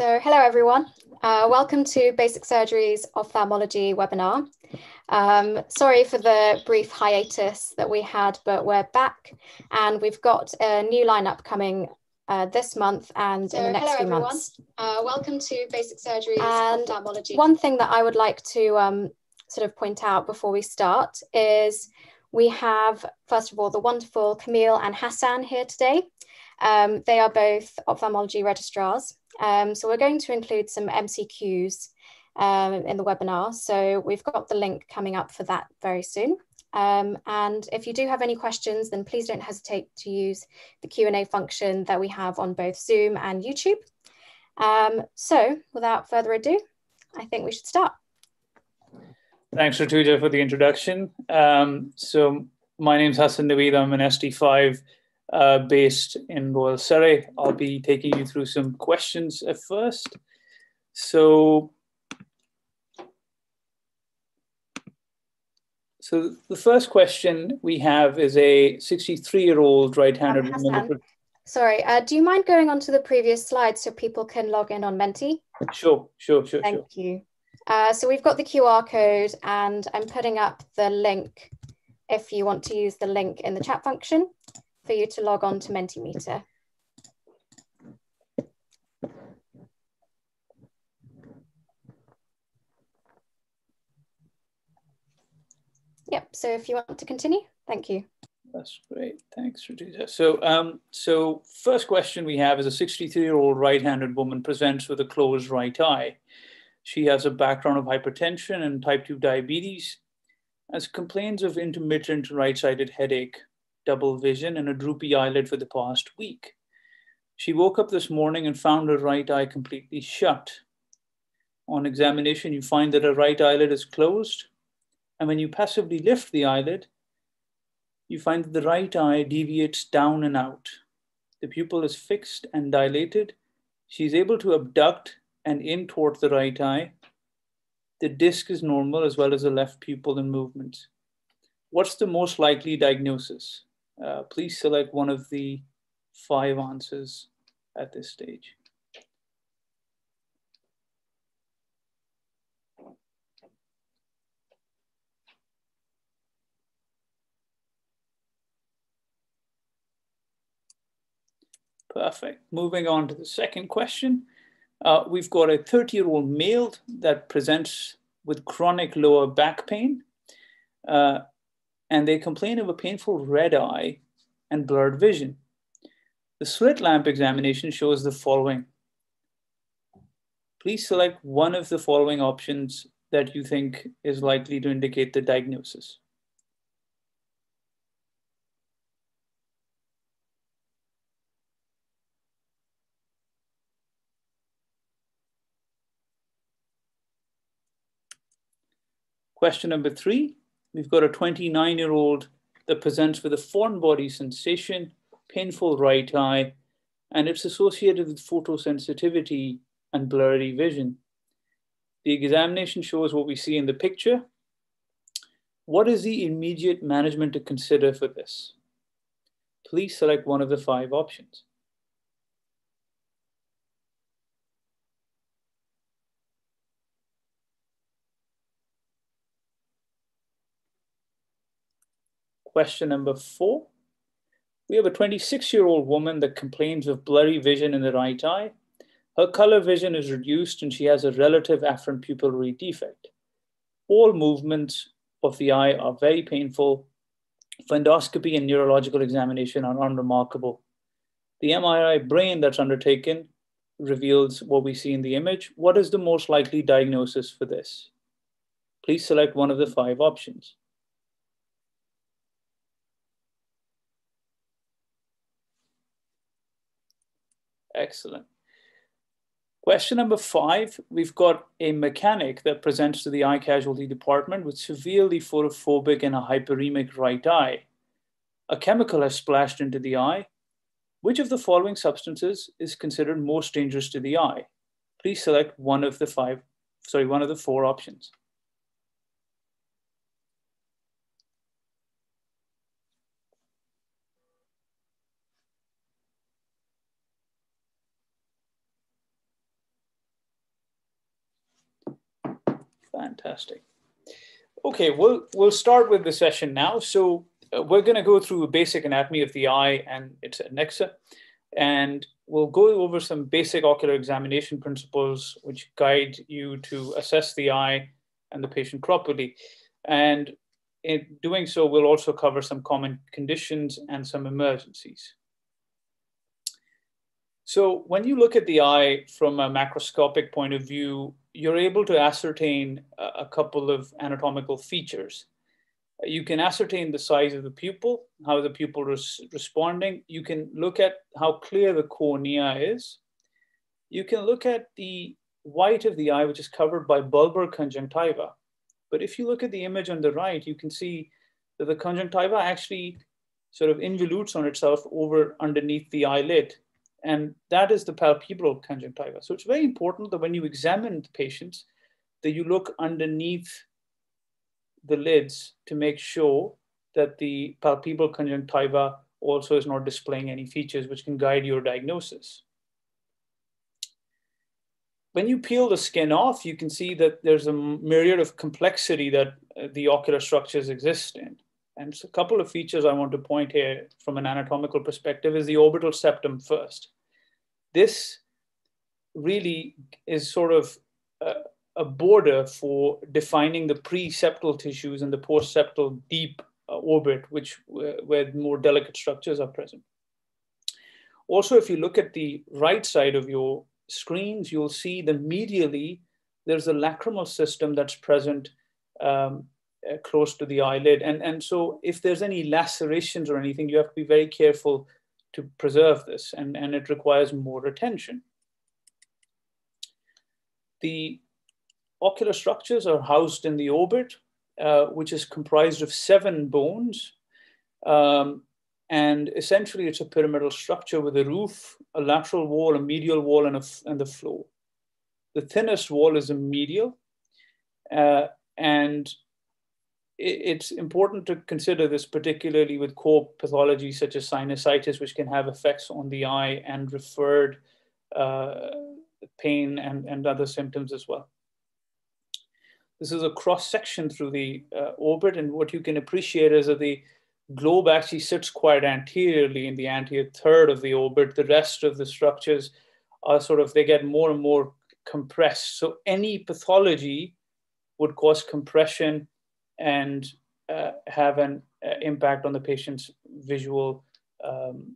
So hello everyone, uh, welcome to Basic Surgery's Ophthalmology webinar. Um, sorry for the brief hiatus that we had, but we're back and we've got a new lineup coming uh, this month and so in the next few everyone. months. Uh, welcome to Basic Surgery's and Ophthalmology. One thing that I would like to um, sort of point out before we start is we have, first of all, the wonderful Camille and Hasan here today. Um, they are both ophthalmology registrars. Um, so we're going to include some MCQs um, in the webinar. So we've got the link coming up for that very soon. Um, and if you do have any questions, then please don't hesitate to use the Q&A function that we have on both Zoom and YouTube. Um, so without further ado, I think we should start. Thanks, Ratuja, for the introduction. Um, so my name is Hasan Naveed. I'm an ST5 uh, based in Royal Surrey. I'll be taking you through some questions at first. So, so the first question we have is a 63-year-old right-handed um, woman. Sorry, uh, do you mind going on to the previous slide so people can log in on Menti? Sure, sure, sure. Thank sure. you. Uh, so we've got the QR code and I'm putting up the link if you want to use the link in the chat function for you to log on to Mentimeter. Yep, so if you want to continue, thank you. That's great. Thanks, Rajita. So, um, so first question we have is a 63-year-old right-handed woman presents with a closed right eye. She has a background of hypertension and type 2 diabetes, as complains of intermittent right-sided headache double vision and a droopy eyelid for the past week. She woke up this morning and found her right eye completely shut. On examination, you find that her right eyelid is closed. And when you passively lift the eyelid, you find that the right eye deviates down and out. The pupil is fixed and dilated. She's able to abduct and in towards the right eye. The disc is normal as well as the left pupil in movement. What's the most likely diagnosis? Uh, please select one of the five answers at this stage. Perfect. Moving on to the second question. Uh, we've got a 30 year old male that presents with chronic lower back pain. Uh, and they complain of a painful red eye and blurred vision. The slit lamp examination shows the following. Please select one of the following options that you think is likely to indicate the diagnosis. Question number three, we've got a 29 year old that presents with a foreign body sensation, painful right eye, and it's associated with photosensitivity and blurry vision. The examination shows what we see in the picture. What is the immediate management to consider for this? Please select one of the five options. Question number four. We have a 26 year old woman that complains of blurry vision in the right eye. Her color vision is reduced and she has a relative afferent pupillary defect. All movements of the eye are very painful. Fundoscopy and neurological examination are unremarkable. The MRI brain that's undertaken reveals what we see in the image. What is the most likely diagnosis for this? Please select one of the five options. Excellent. Question number five, we've got a mechanic that presents to the eye casualty department with severely photophobic and a hyperemic right eye. A chemical has splashed into the eye. Which of the following substances is considered most dangerous to the eye? Please select one of the five, sorry, one of the four options. Fantastic. Okay, we'll, we'll start with the session now. So uh, we're going to go through a basic anatomy of the eye and its adnexa, and we'll go over some basic ocular examination principles which guide you to assess the eye and the patient properly. And in doing so, we'll also cover some common conditions and some emergencies. So when you look at the eye from a macroscopic point of view, you're able to ascertain a couple of anatomical features. You can ascertain the size of the pupil, how the pupil is responding. You can look at how clear the cornea is. You can look at the white of the eye, which is covered by bulbar conjunctiva. But if you look at the image on the right, you can see that the conjunctiva actually sort of involutes on itself over underneath the eyelid and that is the palpebral conjunctiva. So it's very important that when you examine the patients, that you look underneath the lids to make sure that the palpebral conjunctiva also is not displaying any features which can guide your diagnosis. When you peel the skin off, you can see that there's a myriad of complexity that uh, the ocular structures exist in. And so a couple of features I want to point here from an anatomical perspective is the orbital septum first. This really is sort of a, a border for defining the pre-septal tissues and the post-septal deep uh, orbit, which where more delicate structures are present. Also, if you look at the right side of your screens, you'll see that medially, there's a lacrimal system that's present um, uh, close to the eyelid. And, and so if there's any lacerations or anything, you have to be very careful to preserve this, and, and it requires more attention. The ocular structures are housed in the orbit, uh, which is comprised of seven bones. Um, and essentially, it's a pyramidal structure with a roof, a lateral wall, a medial wall, and, a, and the floor. The thinnest wall is a medial, uh, and it's important to consider this particularly with core pathology such as sinusitis, which can have effects on the eye and referred uh, pain and, and other symptoms as well. This is a cross section through the uh, orbit, and what you can appreciate is that the globe actually sits quite anteriorly in the anterior third of the orbit. The rest of the structures are sort of, they get more and more compressed. So any pathology would cause compression and uh, have an uh, impact on the patient's visual um,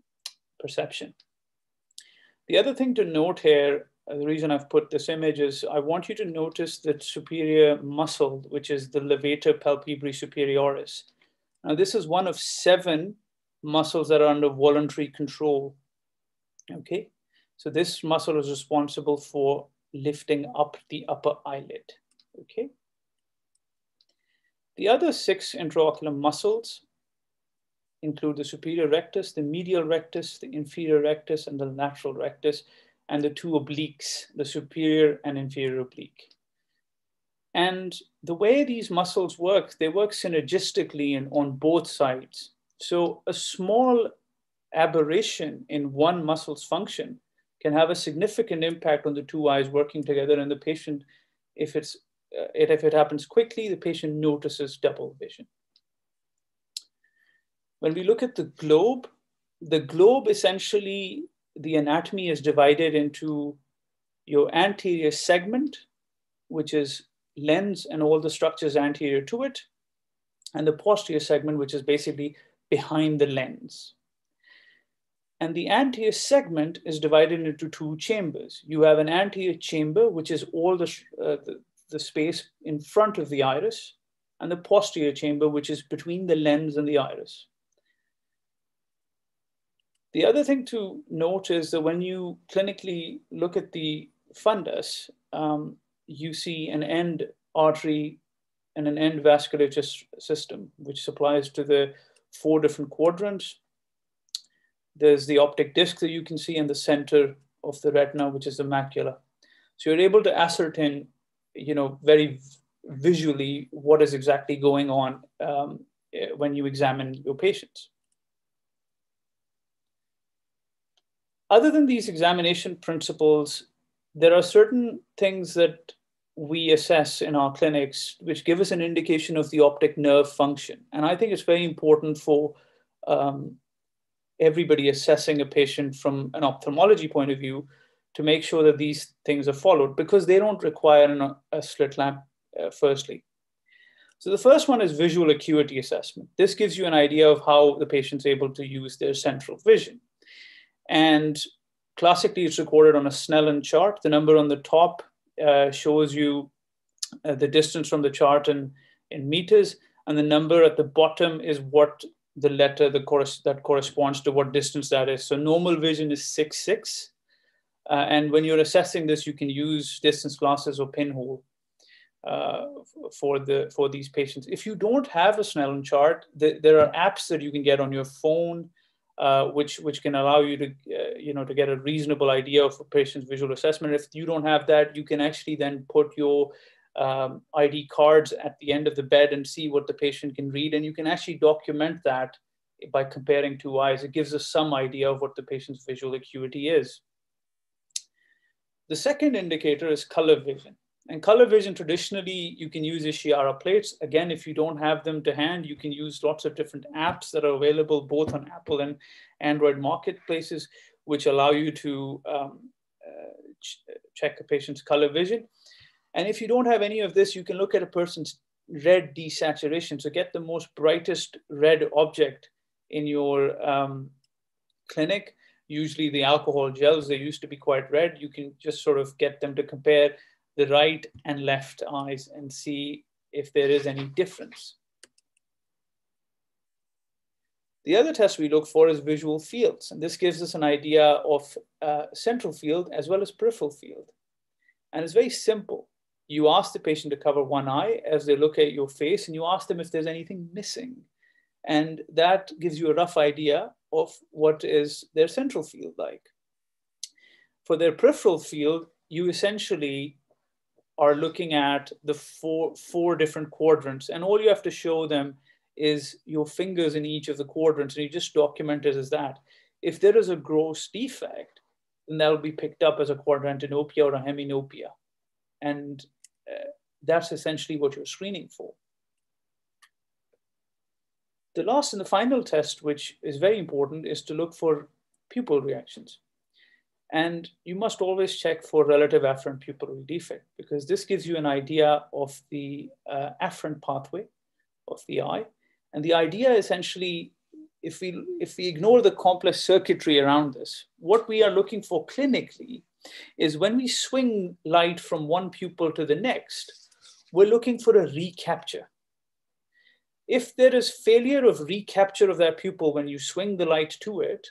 perception. The other thing to note here, uh, the reason I've put this image is I want you to notice the superior muscle, which is the levator palpebrae superioris. Now this is one of seven muscles that are under voluntary control, okay? So this muscle is responsible for lifting up the upper eyelid, okay? The other six intraocular muscles include the superior rectus, the medial rectus, the inferior rectus, and the lateral rectus, and the two obliques, the superior and inferior oblique. And the way these muscles work, they work synergistically in, on both sides. So a small aberration in one muscle's function can have a significant impact on the two eyes working together in the patient if it's it, if it happens quickly, the patient notices double vision. When we look at the globe, the globe essentially, the anatomy is divided into your anterior segment, which is lens and all the structures anterior to it, and the posterior segment, which is basically behind the lens. And the anterior segment is divided into two chambers. You have an anterior chamber, which is all the, uh, the, the space in front of the iris, and the posterior chamber, which is between the lens and the iris. The other thing to note is that when you clinically look at the fundus, um, you see an end artery and an end vasculature system, which supplies to the four different quadrants. There's the optic disc that you can see in the center of the retina, which is the macula. So you're able to ascertain you know, very visually what is exactly going on um, eh, when you examine your patients. Other than these examination principles, there are certain things that we assess in our clinics, which give us an indication of the optic nerve function. And I think it's very important for um, everybody assessing a patient from an ophthalmology point of view to make sure that these things are followed because they don't require an, a slit lamp, uh, firstly. So the first one is visual acuity assessment. This gives you an idea of how the patient's able to use their central vision. And classically, it's recorded on a Snellen chart. The number on the top uh, shows you uh, the distance from the chart in, in meters, and the number at the bottom is what the letter the course that corresponds to what distance that is. So normal vision is six six, uh, and when you're assessing this, you can use distance glasses or pinhole uh, for the for these patients. If you don't have a Snellen chart, the, there are apps that you can get on your phone, uh, which which can allow you to uh, you know to get a reasonable idea of a patient's visual assessment. If you don't have that, you can actually then put your um, ID cards at the end of the bed and see what the patient can read, and you can actually document that by comparing two eyes. It gives us some idea of what the patient's visual acuity is. The second indicator is color vision. And color vision, traditionally, you can use Ishihara plates. Again, if you don't have them to hand, you can use lots of different apps that are available both on Apple and Android marketplaces, which allow you to um, uh, ch check a patient's color vision. And if you don't have any of this, you can look at a person's red desaturation. So get the most brightest red object in your um, clinic. Usually the alcohol gels, they used to be quite red. You can just sort of get them to compare the right and left eyes and see if there is any difference. The other test we look for is visual fields, and this gives us an idea of uh, central field as well as peripheral field. And it's very simple. You ask the patient to cover one eye as they look at your face, and you ask them if there's anything missing. And that gives you a rough idea of what is their central field like. For their peripheral field, you essentially are looking at the four, four different quadrants, and all you have to show them is your fingers in each of the quadrants, and you just document it as that. If there is a gross defect, then that will be picked up as a quadrantanopia or a hemianopia. And uh, that's essentially what you're screening for. The last and the final test, which is very important, is to look for pupil reactions. And you must always check for relative afferent pupillary defect because this gives you an idea of the uh, afferent pathway of the eye. And the idea essentially, if we, if we ignore the complex circuitry around this, what we are looking for clinically is when we swing light from one pupil to the next, we're looking for a recapture. If there is failure of recapture of that pupil when you swing the light to it,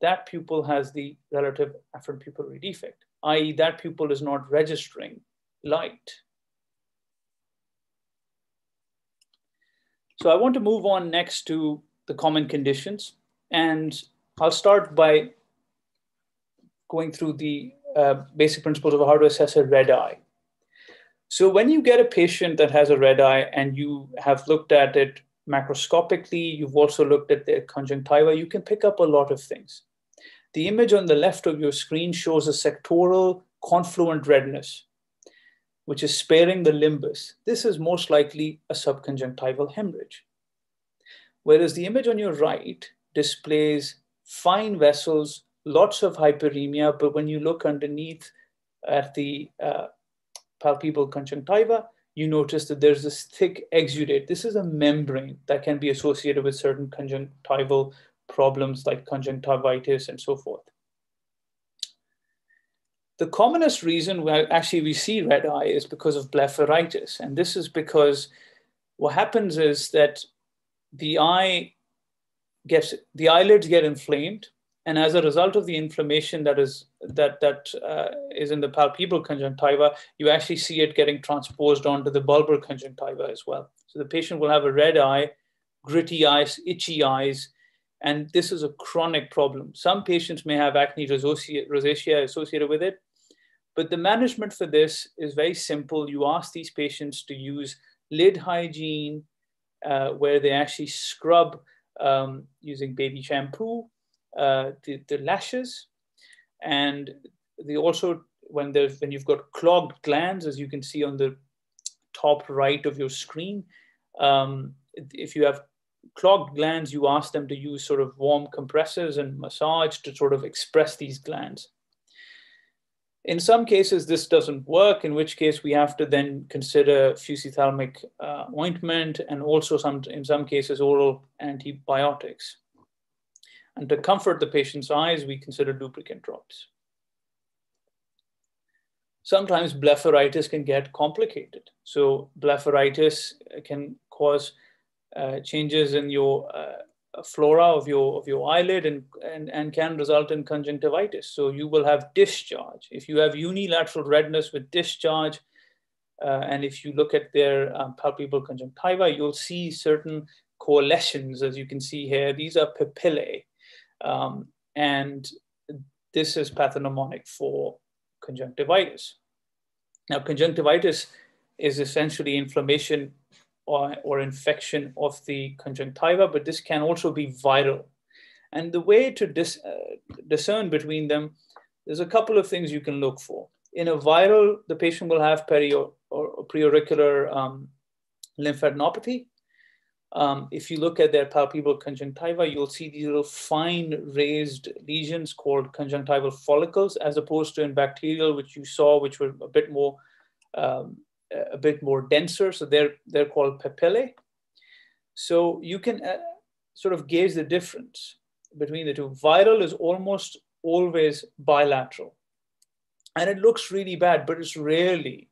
that pupil has the relative afferent pupillary defect, i.e. that pupil is not registering light. So I want to move on next to the common conditions. And I'll start by going through the uh, basic principles of how to assess a red eye. So when you get a patient that has a red eye and you have looked at it macroscopically, you've also looked at their conjunctiva, you can pick up a lot of things. The image on the left of your screen shows a sectoral confluent redness, which is sparing the limbus. This is most likely a subconjunctival hemorrhage. Whereas the image on your right displays fine vessels, lots of hyperemia, but when you look underneath at the uh, palpebral conjunctiva, you notice that there's this thick exudate. This is a membrane that can be associated with certain conjunctival problems like conjunctivitis and so forth. The commonest reason where actually we see red eye is because of blepharitis. And this is because what happens is that the eye gets, the eyelids get inflamed. And as a result of the inflammation that is, that, that, uh, is in the palpebral conjunctiva, you actually see it getting transposed onto the bulbar conjunctiva as well. So the patient will have a red eye, gritty eyes, itchy eyes, and this is a chronic problem. Some patients may have acne rosacea associated with it, but the management for this is very simple. You ask these patients to use lid hygiene, uh, where they actually scrub um, using baby shampoo uh, the, the lashes. And they also when there's when you've got clogged glands, as you can see on the top right of your screen, um, if you have clogged glands, you ask them to use sort of warm compressors and massage to sort of express these glands. In some cases, this doesn't work, in which case we have to then consider Fucithalmic uh, ointment and also some, in some cases oral antibiotics. And to comfort the patient's eyes, we consider lubricant drops. Sometimes blepharitis can get complicated. So blepharitis can cause uh, changes in your uh, flora of your of your eyelid and, and and can result in conjunctivitis. So you will have discharge. If you have unilateral redness with discharge, uh, and if you look at their um, palpebral conjunctiva, you'll see certain coalesctions, as you can see here. These are papillae, um, and this is pathognomonic for conjunctivitis. Now, conjunctivitis is essentially inflammation or, or infection of the conjunctiva, but this can also be viral. And the way to dis, uh, discern between them, there's a couple of things you can look for. In a viral, the patient will have peri or, or preauricular um, lymphadenopathy. Um, if you look at their palpebral conjunctiva, you'll see these little fine raised lesions called conjunctival follicles, as opposed to in bacterial, which you saw, which were a bit more um, a bit more denser. So they're, they're called papillae. So you can uh, sort of gauge the difference between the two. Viral is almost always bilateral. And it looks really bad, but it's rarely,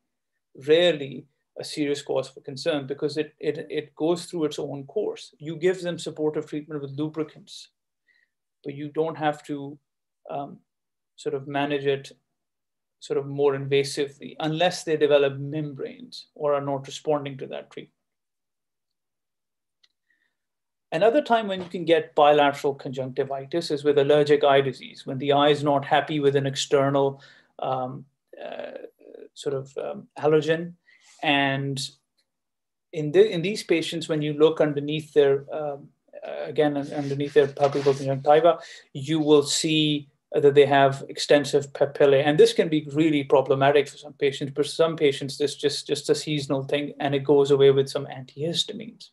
rarely a serious cause for concern because it, it, it goes through its own course. You give them supportive treatment with lubricants, but you don't have to um, sort of manage it sort of more invasively unless they develop membranes or are not responding to that treatment. Another time when you can get bilateral conjunctivitis is with allergic eye disease, when the eye is not happy with an external um, uh, sort of um, allergen. And in, the, in these patients, when you look underneath their, um, uh, again, underneath their palpebral conjunctiva, you will see that they have extensive papillae. And this can be really problematic for some patients, but some patients, this just, just a seasonal thing and it goes away with some antihistamines.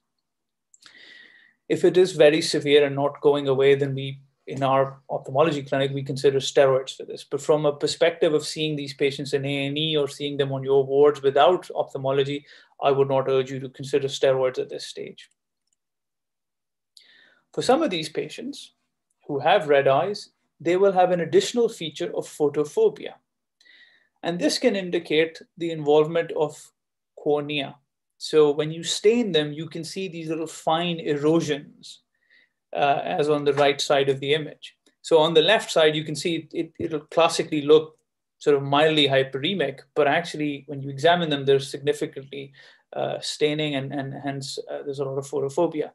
If it is very severe and not going away, then we, in our ophthalmology clinic, we consider steroids for this. But from a perspective of seeing these patients in A&E or seeing them on your wards without ophthalmology, I would not urge you to consider steroids at this stage. For some of these patients who have red eyes, they will have an additional feature of photophobia. And this can indicate the involvement of cornea. So when you stain them, you can see these little fine erosions uh, as on the right side of the image. So on the left side, you can see it, it, will classically look sort of mildly hyperemic, but actually when you examine them, they're significantly uh, staining and, and hence uh, there's a lot of photophobia.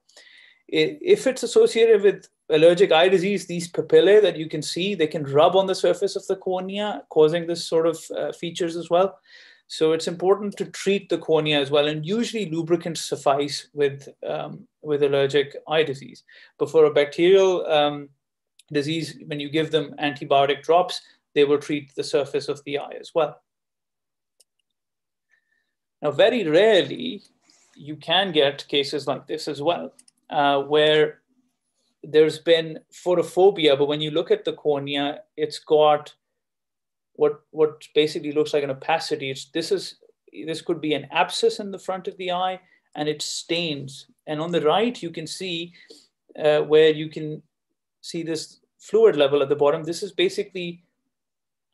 If it's associated with allergic eye disease, these papillae that you can see, they can rub on the surface of the cornea, causing this sort of uh, features as well. So it's important to treat the cornea as well. And usually lubricants suffice with, um, with allergic eye disease. But for a bacterial um, disease, when you give them antibiotic drops, they will treat the surface of the eye as well. Now, very rarely, you can get cases like this as well, uh, where there's been photophobia, but when you look at the cornea, it's got what what basically looks like an opacity. It's this is this could be an abscess in the front of the eye, and it stains. And on the right, you can see uh, where you can see this fluid level at the bottom. This is basically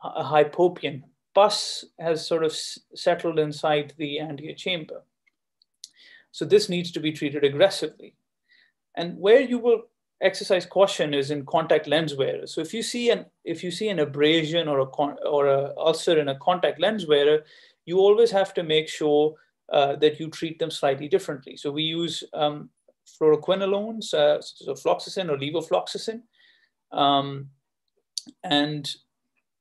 a hypopyon. Pus has sort of settled inside the anterior chamber. So this needs to be treated aggressively. And where you will exercise caution is in contact lens wearers. So if you see an if you see an abrasion or a or a ulcer in a contact lens wearer, you always have to make sure uh, that you treat them slightly differently. So we use um, fluoroquinolones, uh, as fluoxetine or levofloxacin, um, and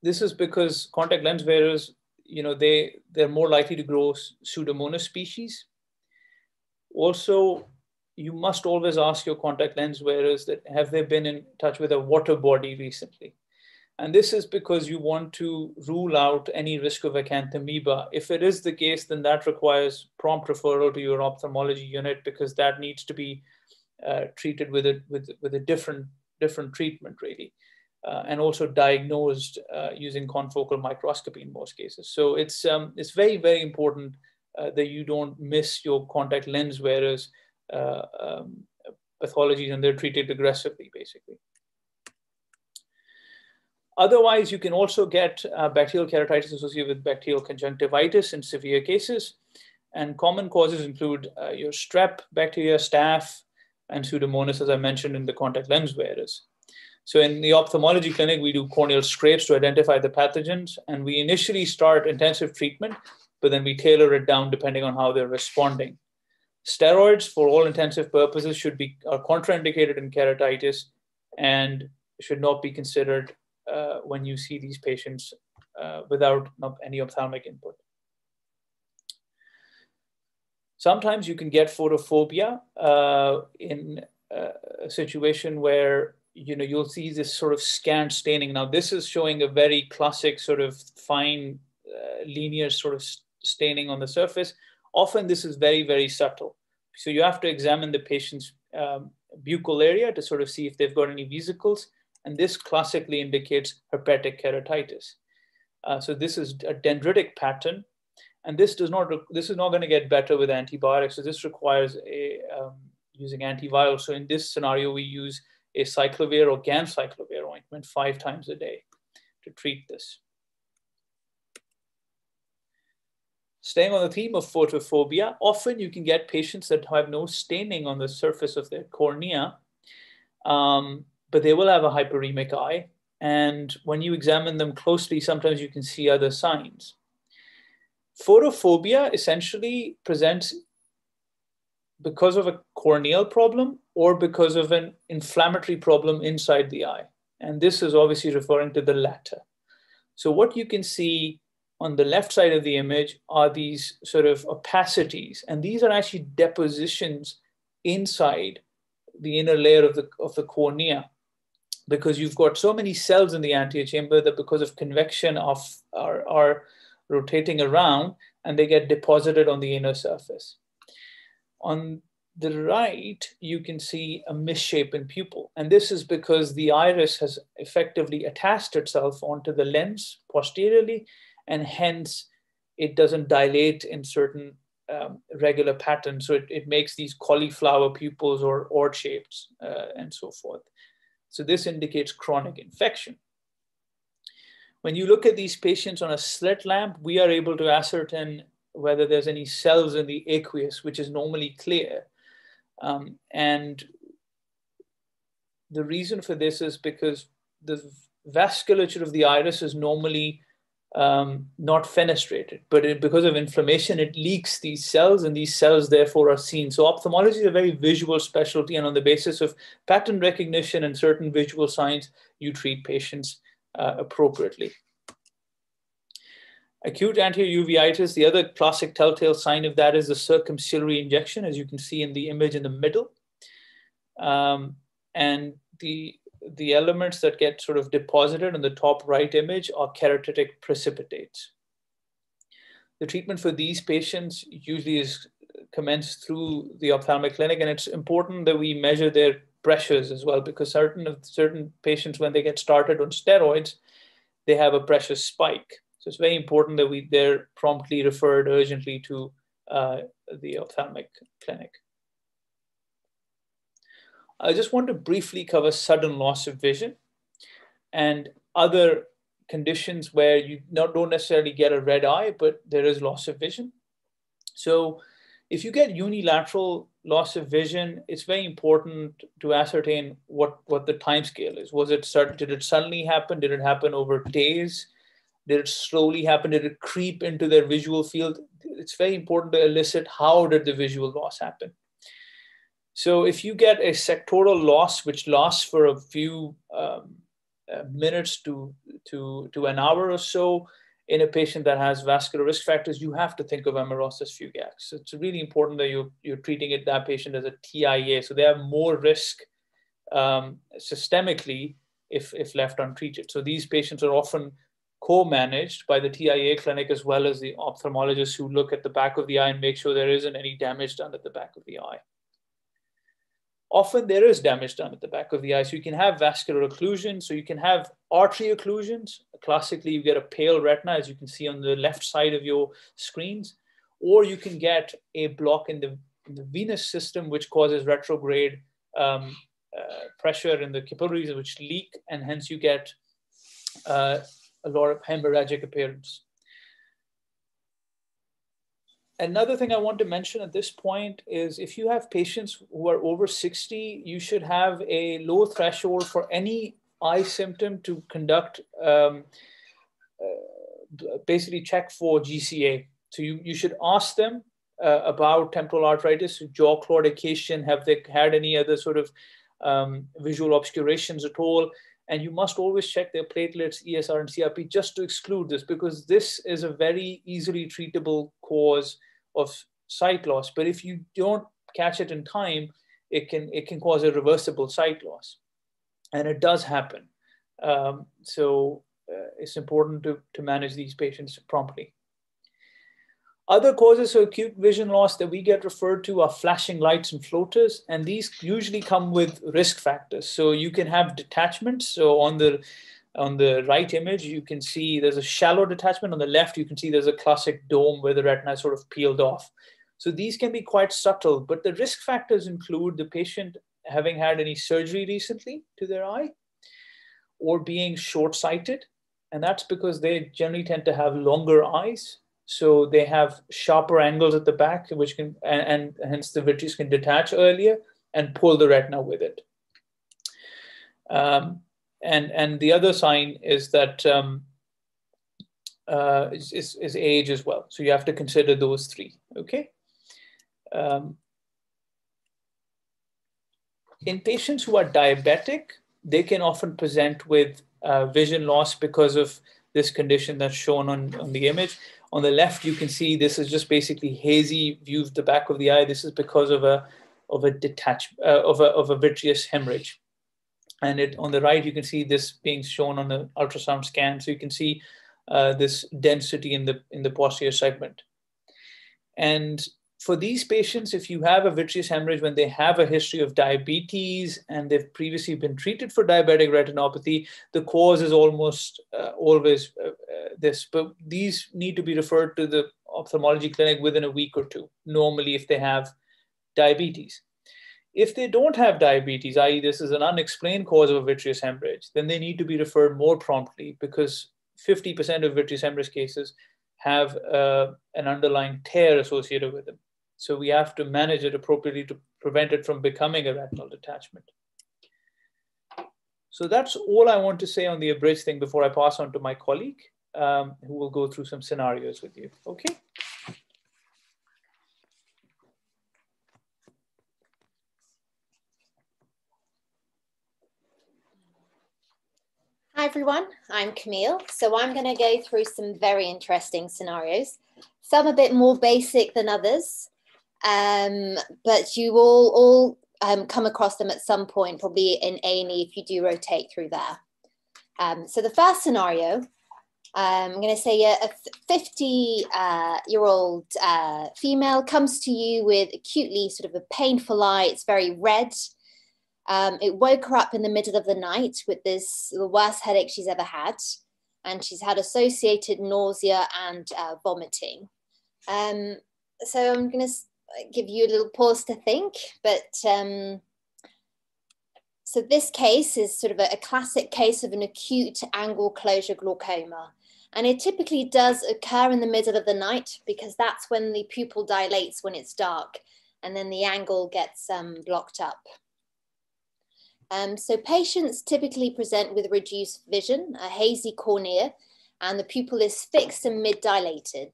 this is because contact lens wearers, you know, they they're more likely to grow pseudomonas species. Also, you must always ask your contact lens wearers that have they been in touch with a water body recently? And this is because you want to rule out any risk of acanthamoeba. If it is the case, then that requires prompt referral to your ophthalmology unit because that needs to be uh, treated with a, with, with a different, different treatment, really. Uh, and also diagnosed uh, using confocal microscopy in most cases. So it's, um, it's very, very important uh, that you don't miss your contact lens wearers uh, um, pathologies and they're treated aggressively, basically. Otherwise, you can also get uh, bacterial keratitis associated with bacterial conjunctivitis in severe cases. And common causes include uh, your strep bacteria, staph, and pseudomonas, as I mentioned in the contact lens wearers. So in the ophthalmology clinic, we do corneal scrapes to identify the pathogens. And we initially start intensive treatment, but then we tailor it down depending on how they're responding. Steroids, for all intensive purposes, should be are contraindicated in keratitis and should not be considered uh, when you see these patients uh, without any ophthalmic input. Sometimes you can get photophobia uh, in a situation where you know you'll see this sort of scant staining. Now this is showing a very classic sort of fine uh, linear sort of staining on the surface. Often this is very very subtle, so you have to examine the patient's um, buccal area to sort of see if they've got any vesicles and this classically indicates herpetic keratitis. Uh, so this is a dendritic pattern, and this does not this is not going to get better with antibiotics. So this requires a um, using antiviral. So in this scenario, we use aciclovir or ganciclovir ointment five times a day to treat this. Staying on the theme of photophobia, often you can get patients that have no staining on the surface of their cornea, um, but they will have a hyperemic eye. And when you examine them closely, sometimes you can see other signs. Photophobia essentially presents because of a corneal problem or because of an inflammatory problem inside the eye. And this is obviously referring to the latter. So, what you can see on the left side of the image are these sort of opacities, and these are actually depositions inside the inner layer of the, of the cornea because you've got so many cells in the anterior chamber that because of convection of are, are rotating around and they get deposited on the inner surface. On the right, you can see a misshapen pupil. And this is because the iris has effectively attached itself onto the lens posteriorly, and hence it doesn't dilate in certain um, regular patterns. So it, it makes these cauliflower pupils or odd shapes uh, and so forth. So this indicates chronic infection. When you look at these patients on a slit lamp, we are able to ascertain whether there's any cells in the aqueous, which is normally clear. Um, and the reason for this is because the vasculature of the iris is normally um, not fenestrated, but it, because of inflammation, it leaks these cells, and these cells therefore are seen. So ophthalmology is a very visual specialty, and on the basis of pattern recognition and certain visual signs, you treat patients uh, appropriately. Acute anterior uveitis, the other classic telltale sign of that is the circumciliary injection, as you can see in the image in the middle. Um, and the the elements that get sort of deposited in the top right image are keratitic precipitates. The treatment for these patients usually is commenced through the ophthalmic clinic, and it's important that we measure their pressures as well, because certain of certain patients, when they get started on steroids, they have a pressure spike. So it's very important that we they're promptly referred urgently to uh, the ophthalmic clinic. I just want to briefly cover sudden loss of vision and other conditions where you not, don't necessarily get a red eye, but there is loss of vision. So if you get unilateral loss of vision, it's very important to ascertain what, what the time scale is. Was it certain, did it suddenly happen? Did it happen over days? Did it slowly happen? Did it creep into their visual field? It's very important to elicit how did the visual loss happen. So if you get a sectoral loss, which lasts for a few um, uh, minutes to, to, to an hour or so in a patient that has vascular risk factors, you have to think of amaurosis fugax. So it's really important that you're, you're treating it, that patient as a TIA. So they have more risk um, systemically if, if left untreated. So these patients are often co-managed by the TIA clinic as well as the ophthalmologists who look at the back of the eye and make sure there isn't any damage done at the back of the eye. Often there is damage done at the back of the eye. So you can have vascular occlusion. So you can have artery occlusions. Classically, you get a pale retina, as you can see on the left side of your screens, or you can get a block in the, in the venous system, which causes retrograde um, uh, pressure in the capillaries, which leak, and hence you get uh, a lot of hemorrhagic appearance. Another thing I want to mention at this point is if you have patients who are over 60, you should have a low threshold for any eye symptom to conduct, um, uh, basically check for GCA. So you, you should ask them uh, about temporal arteritis, jaw claudication, have they had any other sort of um, visual obscurations at all? And you must always check their platelets, ESR, and CRP just to exclude this because this is a very easily treatable cause of sight loss. But if you don't catch it in time, it can, it can cause a reversible sight loss. And it does happen. Um, so uh, it's important to, to manage these patients promptly. Other causes of acute vision loss that we get referred to are flashing lights and floaters, and these usually come with risk factors. So you can have detachments. So on the on the right image, you can see there's a shallow detachment. On the left, you can see there's a classic dome where the retina is sort of peeled off. So these can be quite subtle, but the risk factors include the patient having had any surgery recently to their eye or being short-sighted. And that's because they generally tend to have longer eyes so they have sharper angles at the back, which can, and, and hence the vitreous can detach earlier and pull the retina with it. Um, and, and the other sign is that um, uh, is, is, is, age as well. So you have to consider those three, okay? Um, in patients who are diabetic, they can often present with uh, vision loss because of this condition that's shown on, on the image. On the left, you can see this is just basically hazy view of the back of the eye. This is because of a of a detach uh, of a of a vitreous hemorrhage. And it on the right, you can see this being shown on the ultrasound scan. So you can see uh, this density in the in the posterior segment. And for these patients, if you have a vitreous hemorrhage when they have a history of diabetes and they've previously been treated for diabetic retinopathy, the cause is almost uh, always uh, uh, this. But these need to be referred to the ophthalmology clinic within a week or two, normally, if they have diabetes. If they don't have diabetes, i.e., this is an unexplained cause of a vitreous hemorrhage, then they need to be referred more promptly because 50% of vitreous hemorrhage cases have uh, an underlying tear associated with them. So we have to manage it appropriately to prevent it from becoming a retinal detachment. So that's all I want to say on the abridged thing before I pass on to my colleague, um, who will go through some scenarios with you. Okay. Hi everyone, I'm Camille. So I'm going to go through some very interesting scenarios, some a bit more basic than others, um, but you will all um, come across them at some point, probably in A&E if you do rotate through there. Um, so the first scenario, um, I'm going to say a 50 uh, year old uh, female comes to you with acutely sort of a painful eye. It's very red. Um, it woke her up in the middle of the night with this the worst headache she's ever had, and she's had associated nausea and uh, vomiting. Um, so I'm going to give you a little pause to think. But um, so this case is sort of a, a classic case of an acute angle closure glaucoma. And it typically does occur in the middle of the night because that's when the pupil dilates when it's dark and then the angle gets um, blocked up. Um, so patients typically present with reduced vision, a hazy cornea, and the pupil is fixed and mid-dilated.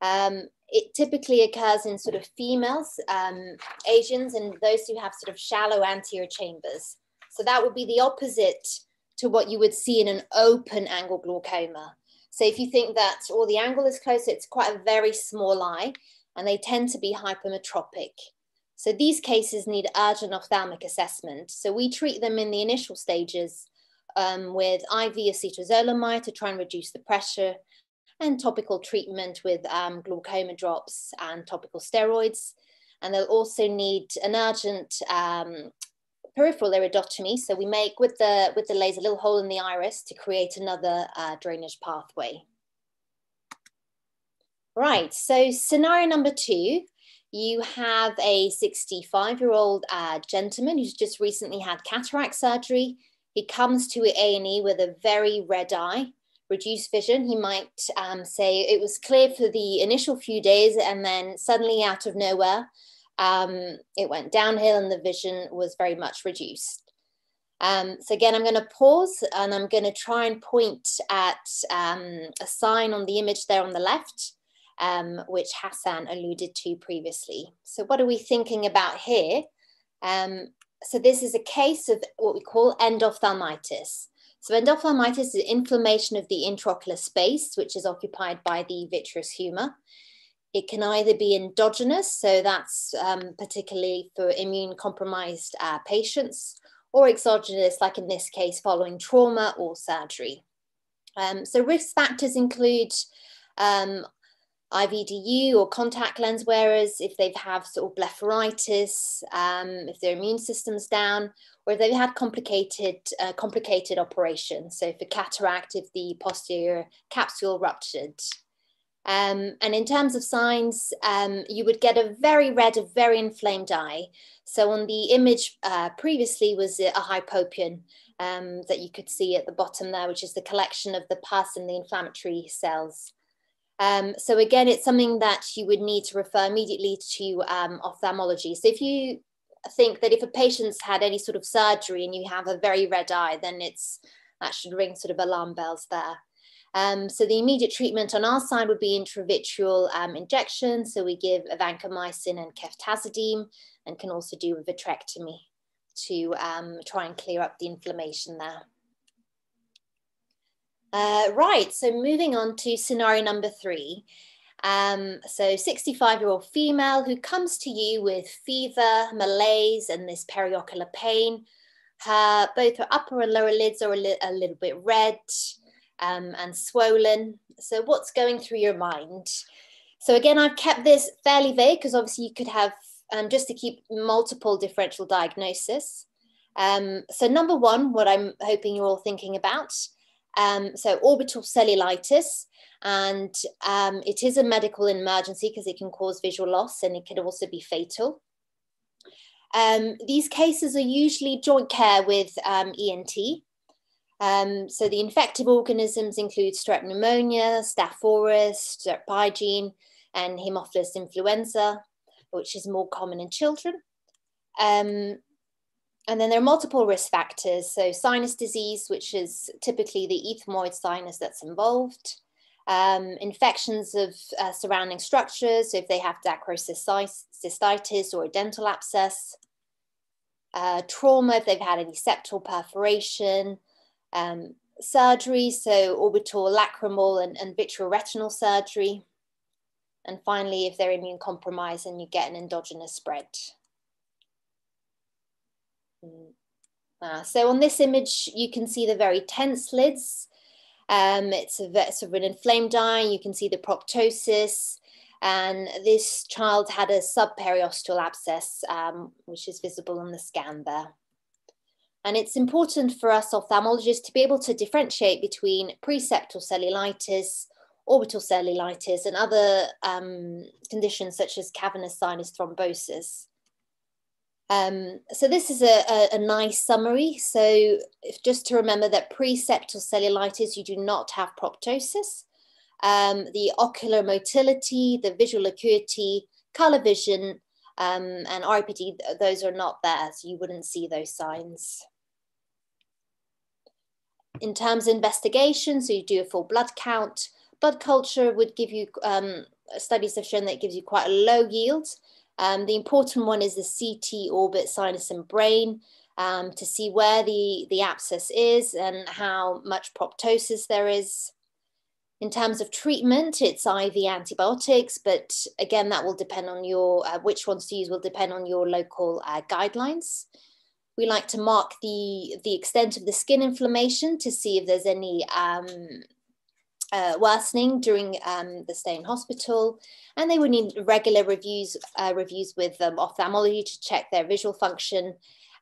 Um, it typically occurs in sort of females, um, Asians, and those who have sort of shallow anterior chambers. So that would be the opposite to what you would see in an open angle glaucoma. So if you think that, or oh, the angle is close, it's quite a very small eye, and they tend to be hypermetropic. So these cases need urgent ophthalmic assessment. So we treat them in the initial stages um, with IV acetazolamide to try and reduce the pressure and topical treatment with um, glaucoma drops and topical steroids. And they'll also need an urgent um, peripheral iridotomy. So we make with the, with the laser a little hole in the iris to create another uh, drainage pathway. Right, so scenario number two, you have a 65 year old uh, gentleman who's just recently had cataract surgery. He comes to A&E with a very red eye, reduced vision. He might um, say it was clear for the initial few days and then suddenly out of nowhere, um, it went downhill and the vision was very much reduced. Um, so again, I'm going to pause and I'm going to try and point at um, a sign on the image there on the left, um, which Hasan alluded to previously. So what are we thinking about here? Um, so this is a case of what we call endophthalmitis. So endophthalmitis is inflammation of the intraocular space, which is occupied by the vitreous humor. It can either be endogenous, so that's um, particularly for immune compromised uh, patients, or exogenous, like in this case, following trauma or surgery. Um, so risk factors include um, IVDU or contact lens wearers, if they've had sort of blepharitis, um, if their immune system's down, or if they've had complicated, uh, complicated operations. So for cataract, if the posterior capsule ruptured. Um, and in terms of signs, um, you would get a very red, a very inflamed eye. So on the image uh, previously was a hypopyon um, that you could see at the bottom there, which is the collection of the pus and the inflammatory cells. Um, so again, it's something that you would need to refer immediately to um, ophthalmology. So if you think that if a patient's had any sort of surgery and you have a very red eye, then it's that should ring sort of alarm bells there. Um, so the immediate treatment on our side would be intravitreal um, injection. So we give vancomycin and ceftazidime and can also do a vitrectomy to um, try and clear up the inflammation there. Uh, right, so moving on to scenario number three. Um, so 65 year old female who comes to you with fever, malaise, and this periocular pain. Her, both her upper and lower lids are a, li a little bit red um, and swollen. So what's going through your mind? So again, I've kept this fairly vague because obviously you could have, um, just to keep multiple differential diagnosis. Um, so number one, what I'm hoping you're all thinking about um, so orbital cellulitis, and um, it is a medical emergency because it can cause visual loss and it can also be fatal. Um, these cases are usually joint care with um, ENT. Um, so the infective organisms include strep pneumonia, Staph aureus, strep pyogenes, and Haemophilus influenza, which is more common in children. Um, and then there are multiple risk factors. So sinus disease, which is typically the ethmoid sinus that's involved. Um, infections of uh, surrounding structures, so if they have dacryocystitis or a dental abscess. Uh, trauma, if they've had any septal perforation. Um, surgery, so orbital lacrimal and, and vitreoretinal surgery. And finally, if they're immune compromised and you get an endogenous spread. Uh, so on this image, you can see the very tense lids. Um, it's a sort of an inflamed eye. You can see the proptosis. And this child had a subperiosteal abscess, um, which is visible on the scan there. And it's important for us ophthalmologists to be able to differentiate between preseptal cellulitis, orbital cellulitis, and other um, conditions such as cavernous sinus thrombosis. Um, so this is a, a, a, nice summary. So just to remember that pre-septal cellulitis, you do not have proptosis. Um, the ocular motility, the visual acuity, color vision, um, and RPD, those are not there, so you wouldn't see those signs. In terms of investigation, so you do a full blood count. Blood culture would give you, um, studies have shown that it gives you quite a low yield. Um, the important one is the CT orbit, sinus and brain um, to see where the, the abscess is and how much proptosis there is. In terms of treatment, it's IV antibiotics, but again, that will depend on your, uh, which ones to use will depend on your local uh, guidelines. We like to mark the, the extent of the skin inflammation to see if there's any um, uh, worsening during um, the stay in hospital. And they would need regular reviews, uh, reviews with um, ophthalmology to check their visual function.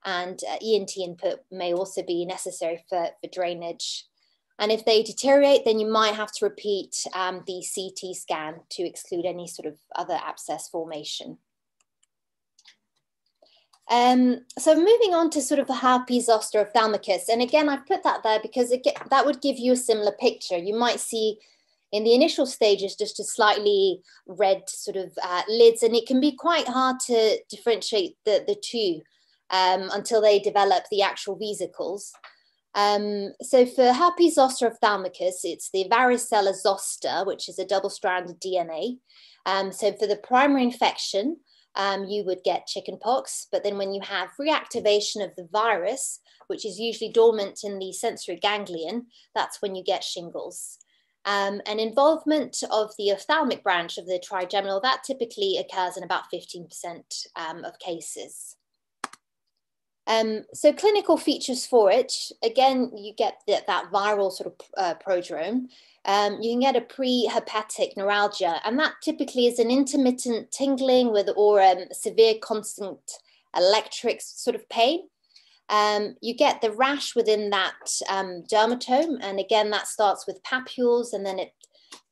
And uh, ENT input may also be necessary for, for drainage. And if they deteriorate, then you might have to repeat um, the CT scan to exclude any sort of other abscess formation. Um, so moving on to sort of the herpes zoster ophthalmicus, and again, I've put that there because get, that would give you a similar picture. You might see in the initial stages just a slightly red sort of uh, lids, and it can be quite hard to differentiate the, the two um, until they develop the actual vesicles. Um, so for herpes zoster ophthalmicus, it's the varicella zoster, which is a double-stranded DNA. Um, so for the primary infection, um, you would get chickenpox. But then when you have reactivation of the virus, which is usually dormant in the sensory ganglion, that's when you get shingles. Um, and involvement of the ophthalmic branch of the trigeminal, that typically occurs in about 15% um, of cases. Um, so clinical features for it, again, you get that, that viral sort of uh, prodrome. Um, you can get a pre-herpetic neuralgia, and that typically is an intermittent tingling with or um, severe constant electric sort of pain. Um, you get the rash within that um, dermatome, and again, that starts with papules, and then it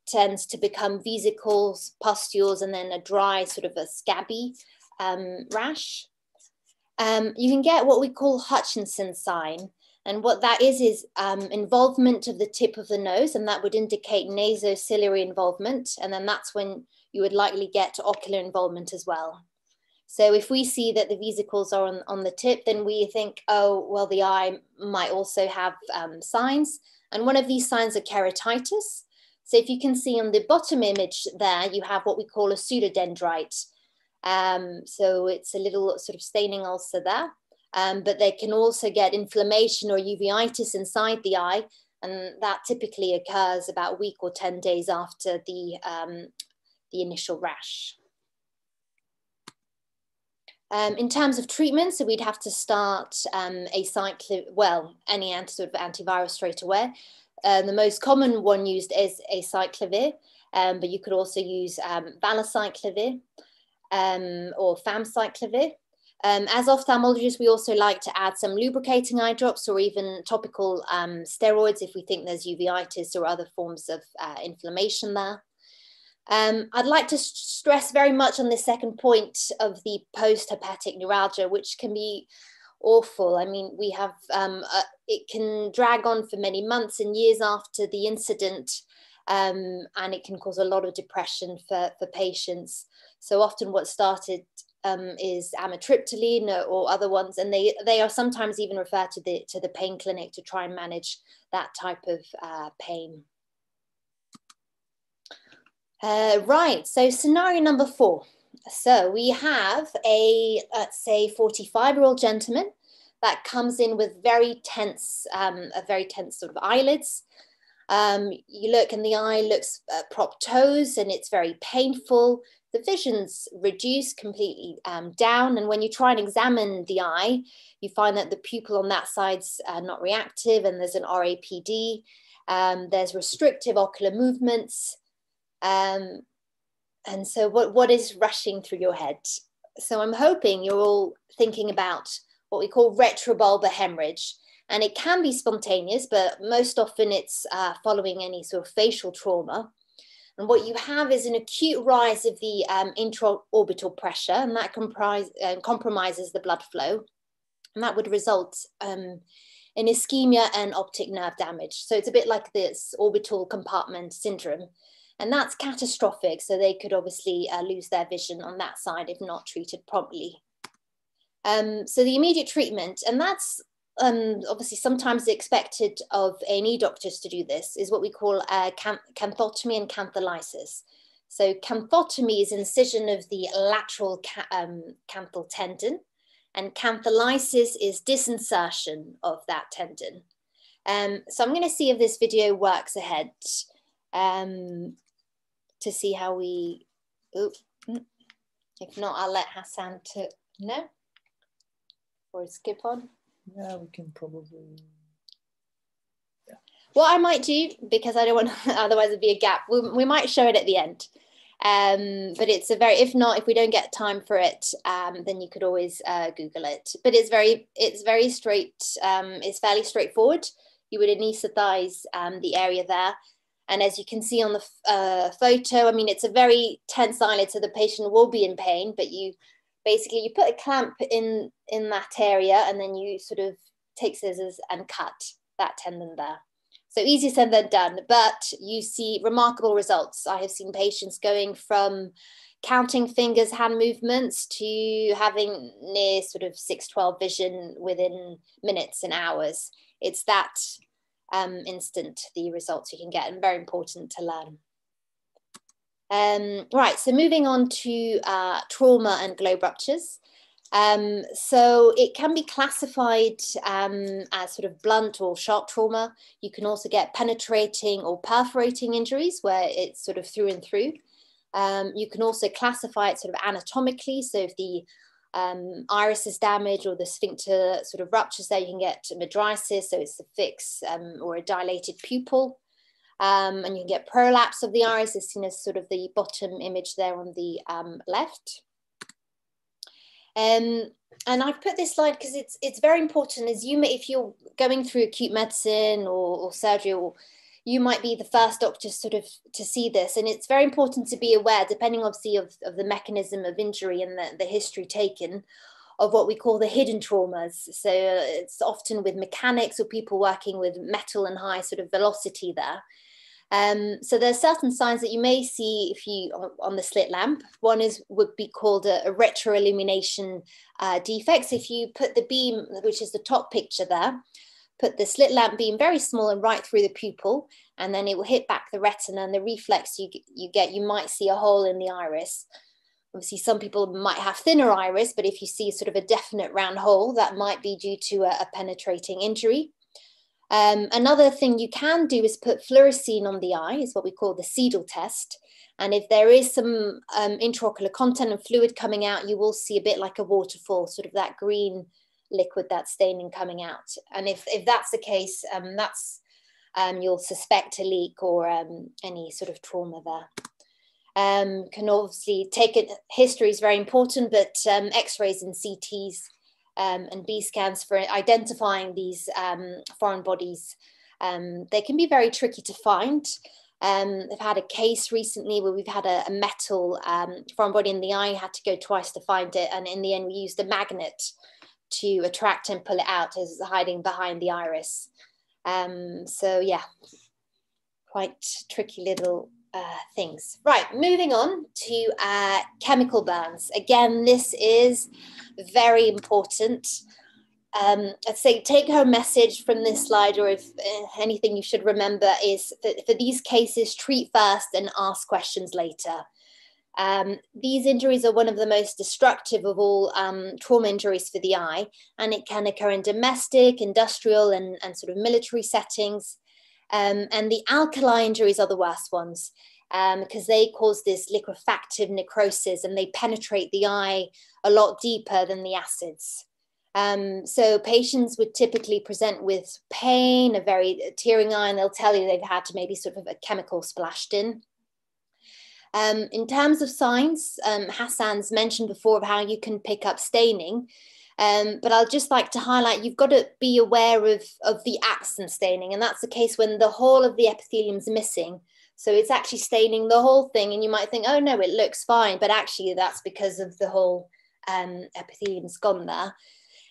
tends to become vesicles, pustules, and then a dry sort of a scabby um, rash. Um, you can get what we call Hutchinson sign. And what that is, is um, involvement of the tip of the nose, and that would indicate nasociliary involvement. And then that's when you would likely get ocular involvement as well. So if we see that the vesicles are on, on the tip, then we think, oh, well, the eye might also have um, signs. And one of these signs are keratitis. So if you can see on the bottom image there, you have what we call a pseudodendrite. Um, so it's a little sort of staining ulcer there. Um, but they can also get inflammation or uveitis inside the eye, and that typically occurs about a week or 10 days after the, um, the initial rash. Um, in terms of treatment, so we'd have to start um, aciclovir, well, any anti, sort of antiviral straight away. Uh, the most common one used is aciclovir, um, but you could also use um, valacyclovir um, or famciclovir. Um, as ophthalmologists, we also like to add some lubricating eye drops or even topical um, steroids if we think there's uveitis or other forms of uh, inflammation there. Um, I'd like to stress very much on the second point of the post-herpetic neuralgia, which can be awful. I mean, we have, um, it can drag on for many months and years after the incident, um, and it can cause a lot of depression for, for patients. So often what started um, is amitriptyline or other ones, and they, they are sometimes even referred to the, to the pain clinic to try and manage that type of uh, pain. Uh, right, so scenario number four. So we have a, let's say, 45 year old gentleman that comes in with very tense, um, a very tense sort of eyelids. Um, you look and the eye looks uh, proptose and it's very painful the vision's reduced completely um, down. And when you try and examine the eye, you find that the pupil on that side's uh, not reactive and there's an RAPD. Um, there's restrictive ocular movements. Um, and so what, what is rushing through your head? So I'm hoping you're all thinking about what we call retrobulbar hemorrhage. And it can be spontaneous, but most often it's uh, following any sort of facial trauma. And what you have is an acute rise of the um, intraorbital pressure, and that comprise, uh, compromises the blood flow. And that would result um, in ischemia and optic nerve damage. So it's a bit like this orbital compartment syndrome. And that's catastrophic. So they could obviously uh, lose their vision on that side if not treated promptly. Um, so the immediate treatment, and that's um, obviously sometimes expected of A&E doctors to do this is what we call uh, canthotomy and cantholysis. So canthotomy is incision of the lateral ca um, canthal tendon and cantholysis is disinsertion of that tendon. Um, so I'm going to see if this video works ahead um, to see how we, oops, if not, I'll let Hasan to, no? or skip on? Yeah, we can probably. Yeah. What I might do, because I don't want, otherwise it'd be a gap. We, we might show it at the end. Um, but it's a very, if not, if we don't get time for it, um, then you could always uh, Google it. But it's very, it's very straight. Um, it's fairly straightforward. You would anesthetize um, the area there. And as you can see on the uh, photo, I mean, it's a very tense eyelid, so the patient will be in pain, but you basically, you put a clamp in, in that area and then you sort of take scissors and cut that tendon there. So easier said than done, but you see remarkable results. I have seen patients going from counting fingers, hand movements to having near sort of 612 vision within minutes and hours. It's that um, instant, the results you can get, and very important to learn. Um, right, so moving on to uh, trauma and globe ruptures. Um, so it can be classified um, as sort of blunt or sharp trauma. You can also get penetrating or perforating injuries where it's sort of through and through. Um, you can also classify it sort of anatomically. So if the um, iris is damaged or the sphincter sort of ruptures there, you can get mydriasis, so it's a fix um, or a dilated pupil. Um, and you can get prolapse of the iris, as seen as sort of the bottom image there on the left. Um, and I've put this slide because it's it's very important as you may, if you're going through acute medicine or, or surgery or you might be the first doctor sort of to see this and it's very important to be aware depending obviously of, of the mechanism of injury and the, the history taken of what we call the hidden traumas so it's often with mechanics or people working with metal and high sort of velocity there um, so there's certain signs that you may see if you on, the slit lamp. One is would be called a, a retroillumination uh, defects. If you put the beam, which is the top picture there, put the slit lamp beam very small and right through the pupil, and then it will hit back the retina and the reflex you, you get, you might see a hole in the iris. Obviously, some people might have thinner iris, but if you see sort of a definite round hole, that might be due to a, a penetrating injury. Um, another thing you can do is put fluorescein on the eye, is what we call the Seidel test. And if there is some um, intraocular content and fluid coming out, you will see a bit like a waterfall, sort of that green liquid, that staining coming out. And if, if that's the case, um, that's um, you'll suspect a leak or um, any sort of trauma there. Um, can obviously take it, history is very important, but um, x-rays and CTs um, and B scans for identifying these um, foreign bodies. Um, they can be very tricky to find. They've had a case recently where we've had a, a metal foreign body in the eye, had to go twice to find it. And in the end, we used a magnet to attract and pull it out as hiding behind the iris. So yeah, quite tricky little uh, things. Right, moving on to uh, chemical burns. Again, this is very important. Um, I'd say take home message from this slide, or if uh, anything you should remember is that for these cases, treat first and ask questions later. Um, these injuries are one of the most destructive of all um, trauma injuries for the eye, and it can occur in domestic, industrial, and, and sort of military settings. Um, and the alkali injuries are the worst ones because um, they cause this liquefactive necrosis and they penetrate the eye a lot deeper than the acids. Um, so patients would typically present with pain, a very tearing eye, and they'll tell you they've had maybe sort of a chemical splashed in. Um, in terms of signs, um, Hasan's mentioned before of how you can pick up staining. Um, but I'll just like to highlight you've got to be aware of, of the absent staining, and that's the case when the whole of the epithelium is missing. So it's actually staining the whole thing, and you might think, oh no, it looks fine, but actually that's because of the whole um, epithelium's gone there.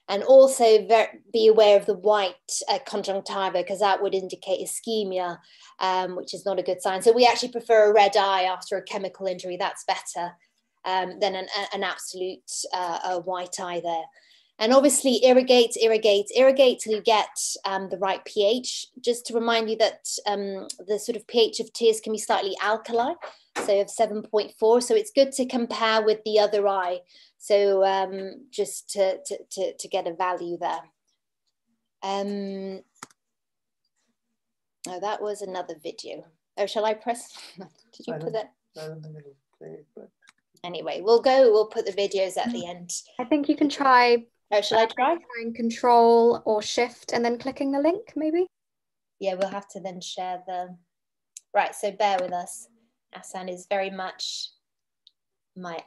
And also be aware of the white uh, conjunctiva because that would indicate ischemia, um, which is not a good sign. So we actually prefer a red eye after a chemical injury. That's better um, than an, an absolute uh, white eye there. And obviously irrigate, irrigate, irrigate till you get um, the right pH. Just to remind you that um, the sort of pH of tears can be slightly alkali, so of 7.4. So it's good to compare with the other eye. So um, just to, to, to, to, get a value there. Um, oh, that was another video. Oh, shall I press? Did you put that? I don't think it'll play, but anyway, we'll go, we'll put the videos at the end. I think you can try Oh, shall I try? Trying control or shift and then clicking the link, maybe? Yeah, we'll have to then share the, right, so bear with us. Hasan is very much my,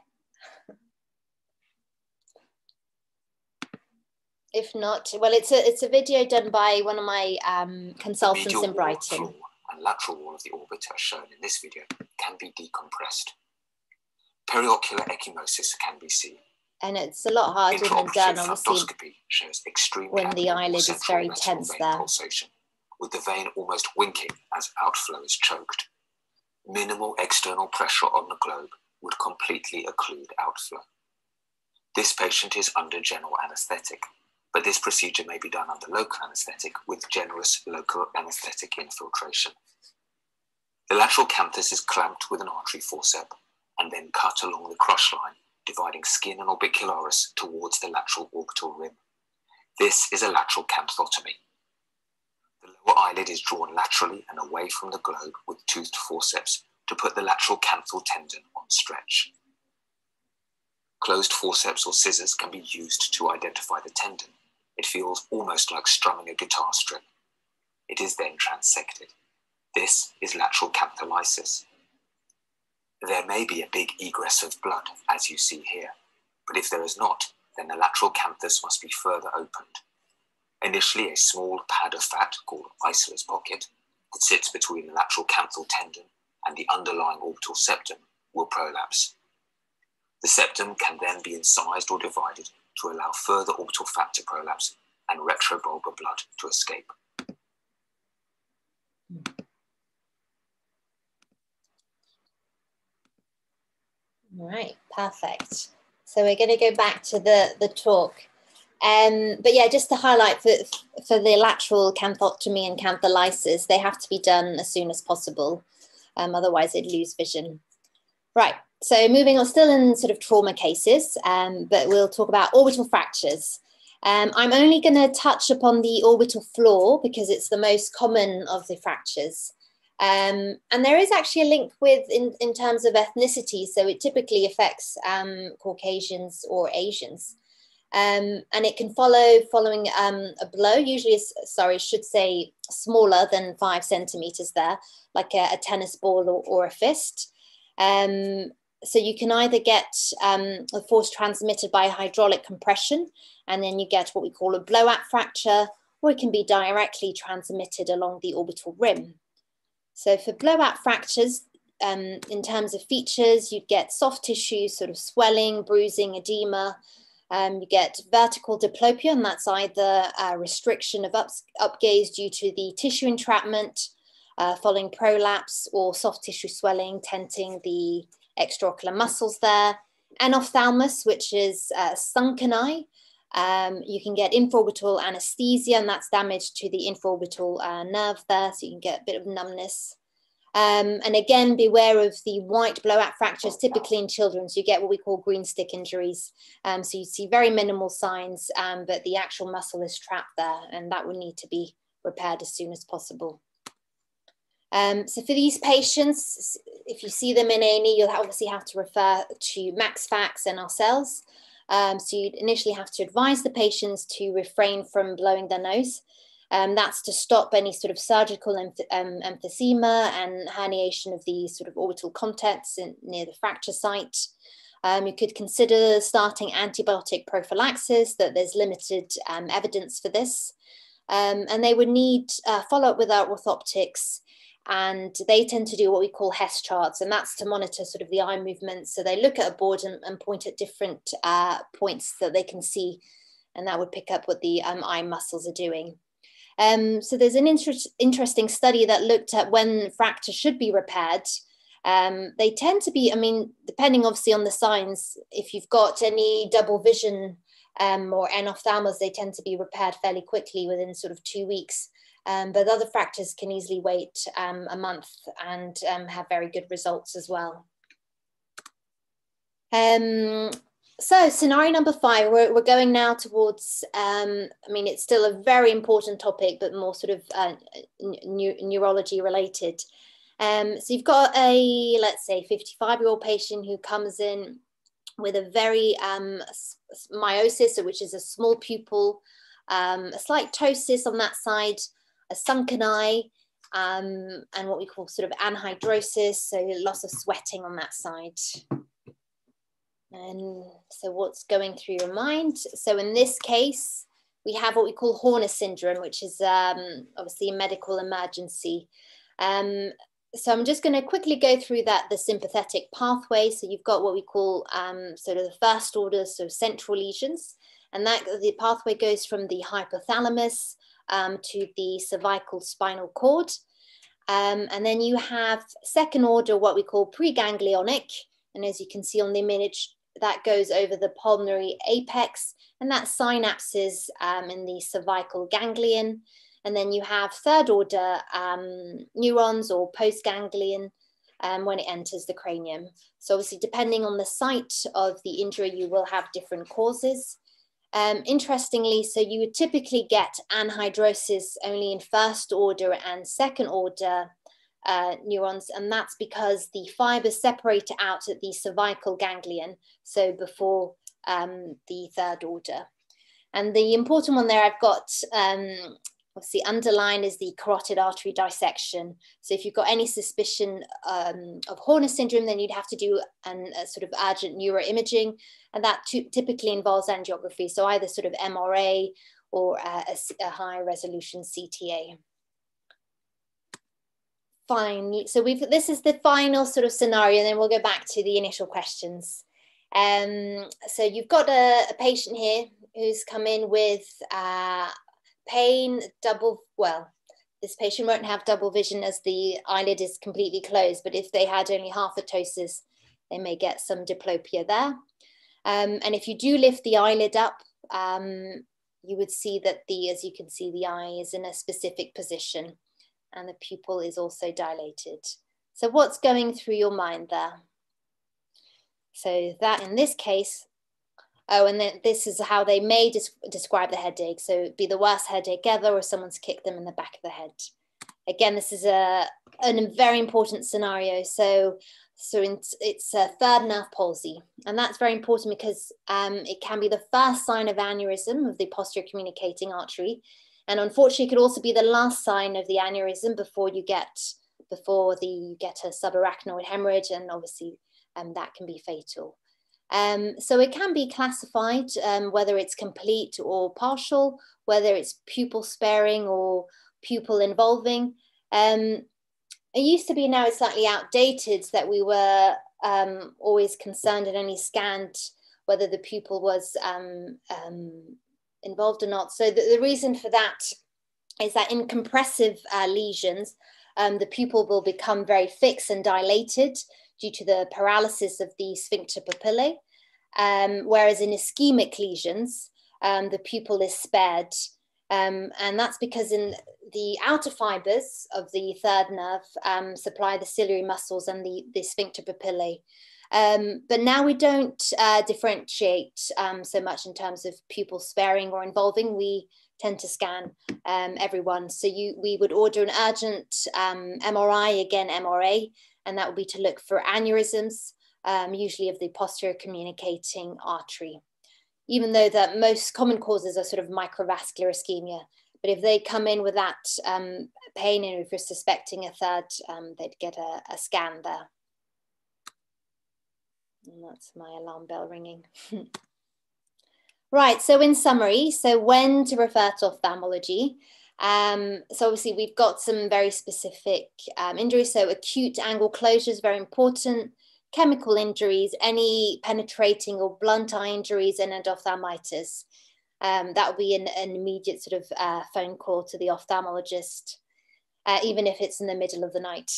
if not, well, it's a, it's a video done by one of my um, consultants in Brighton. and lateral wall of the orbit as shown in this video can be decompressed. Periocular ecchymosis can be seen and it's a lot harder than done obviously shows extreme when the eyelid is very tense there. Pulsation, with the vein almost winking as outflow is choked. Minimal external pressure on the globe would completely occlude outflow. This patient is under general anesthetic, but this procedure may be done under local anesthetic with generous local anesthetic infiltration. The lateral canthus is clamped with an artery forceps and then cut along the crush line dividing skin and orbicularis towards the lateral orbital rim. This is a lateral canthotomy. The lower eyelid is drawn laterally and away from the globe with toothed forceps to put the lateral canthal tendon on stretch. Closed forceps or scissors can be used to identify the tendon. It feels almost like strumming a guitar string. It is then transected. This is lateral cantholysis. There may be a big egress of blood, as you see here, but if there is not, then the lateral canthus must be further opened. Initially, a small pad of fat called Eisler's pocket that sits between the lateral canthal tendon and the underlying orbital septum will prolapse. The septum can then be incised or divided to allow further orbital fat to prolapse and retrobulbar blood to escape. Right, perfect. So we're going to go back to the, the talk. Um, but yeah, just to highlight for, for the lateral canthotomy and cantholysis, they have to be done as soon as possible. Um, otherwise, they'd lose vision. Right, so moving on, still in sort of trauma cases, um, but we'll talk about orbital fractures. Um, I'm only going to touch upon the orbital floor because it's the most common of the fractures. Um, and there is actually a link with in, in terms of ethnicity. So it typically affects um, Caucasians or Asians. Um, and it can follow following um, a blow, usually, sorry, should say smaller than five centimeters there, like a, a tennis ball or, or a fist. Um, so you can either get um, a force transmitted by hydraulic compression, and then you get what we call a blowout fracture, or it can be directly transmitted along the orbital rim. So for blowout fractures, um, in terms of features, you'd get soft tissue, sort of swelling, bruising, edema. Um, you get vertical diplopia, and that's either a restriction of up, upgaze due to the tissue entrapment uh, following prolapse or soft tissue swelling, tenting the extraocular muscles there. Enophthalmos, which is uh, sunken eye, um, you can get infraorbital anesthesia, and that's damage to the infraorbital uh, nerve there, so you can get a bit of numbness. Um, and again, beware of the white blowout fractures, typically in children. So you get what we call green stick injuries. Um, so you see very minimal signs, um, but the actual muscle is trapped there, and that would need to be repaired as soon as possible. Um, so for these patients, if you see them in A&E, you'll obviously have to refer to Max Fax and ourselves. Um, so you'd initially have to advise the patients to refrain from blowing their nose. Um, that's to stop any sort of surgical emph um, emphysema and herniation of the sort of orbital contents in, near the fracture site. Um, you could consider starting antibiotic prophylaxis, that there's limited um, evidence for this. Um, and they would need uh, follow up with our orthoptics and they tend to do what we call Hess charts, and that's to monitor sort of the eye movements. So they look at a board and, and point at different uh, points that they can see, and that would pick up what the um, eye muscles are doing. Um, so there's an inter interesting study that looked at when fractures should be repaired. Um, they tend to be, I mean, depending obviously on the signs, if you've got any double vision um, or enophthalmos, they tend to be repaired fairly quickly within sort of two weeks. Um, but other fractures can easily wait um, a month and um, have very good results as well. Um, so scenario number five, we're, we're going now towards, um, I mean, it's still a very important topic, but more sort of uh, neurology related. Um, so you've got a, let's say 55 year old patient who comes in with a very um, miosis, which is a small pupil, um, a slight ptosis on that side, a sunken eye, um, and what we call sort of anhidrosis, so loss of sweating on that side. And so what's going through your mind? So in this case, we have what we call Horner syndrome, which is um, obviously a medical emergency. Um, so I'm just going to quickly go through that, the sympathetic pathway. So you've got what we call um, sort of the first order, so central lesions. And that the pathway goes from the hypothalamus um, to the cervical spinal cord. Um, and then you have second order, what we call preganglionic. And as you can see on the image, that goes over the pulmonary apex, and that synapses um, in the cervical ganglion. And then you have third order um, neurons or postganglion um, when it enters the cranium. So obviously, depending on the site of the injury, you will have different causes. Um, interestingly, so you would typically get anhidrosis only in first order and second order uh, neurons, and that's because the fibers separate out at the cervical ganglion, so before um, the third order. And the important one there I've got um, obviously underline is the carotid artery dissection. So if you've got any suspicion um, of Horner syndrome, then you'd have to do an, a sort of urgent neuroimaging, and that typically involves angiography. So either sort of MRA or a, a high resolution CTA. Fine. So we've this is the final sort of scenario, and then we'll go back to the initial questions. Um, so you've got a, a patient here who's come in with uh, pain, double, well, this patient won't have double vision as the eyelid is completely closed, but if they had only half a ptosis, they may get some diplopia there. Um, and if you do lift the eyelid up, um, you would see that the, as you can see, the eye is in a specific position and the pupil is also dilated. So what's going through your mind there? So that in this case, oh, and then this is how they may des- describe the headache. So it'd be the worst headache ever, or someone's kicked them in the back of the head. Again, this is a, a very important scenario. So, so in, it's a third nerve palsy, and that's very important because um, it can be the first sign of aneurysm of the posterior communicating artery, and unfortunately, it could also be the last sign of the aneurysm before you get before the you get a subarachnoid hemorrhage, and obviously, um, that can be fatal. Um, so it can be classified um, whether it's complete or partial, whether it's pupil sparing or pupil involving. Um, it used to be now it's slightly outdated that we were um, always concerned and only scanned whether the pupil was um, um, involved or not. So the, the, reason for that is that in compressive uh, lesions, the pupil will become very fixed and dilated due to the paralysis of the sphincter pupillae. Um, whereas in ischemic lesions, um, the pupil is spared. Um, and that's because in the outer fibers of the third nerve um, supply the ciliary muscles and the, the sphincter pupillae. Um, but now we don't uh, differentiate um, so much in terms of pupil sparing or involving. We tend to scan everyone. So you, we would order an urgent MRI, again MRA, and that would be to look for aneurysms, um, usually of the posterior communicating artery. Even though the most common causes are sort of microvascular ischemia, but if they come in with that um, pain and if you're suspecting a third, um, they'd get a, a scan there. And that's my alarm bell ringing. right, so in summary, so when to refer to ophthalmology, um, so obviously we've got some very specific um, injuries. So acute angle closure is very important. Chemical injuries, any penetrating or blunt eye injuries and endophthalmitis. Um, that will be an, an, immediate sort of uh, phone call to the ophthalmologist, uh, even if it's in the middle of the night.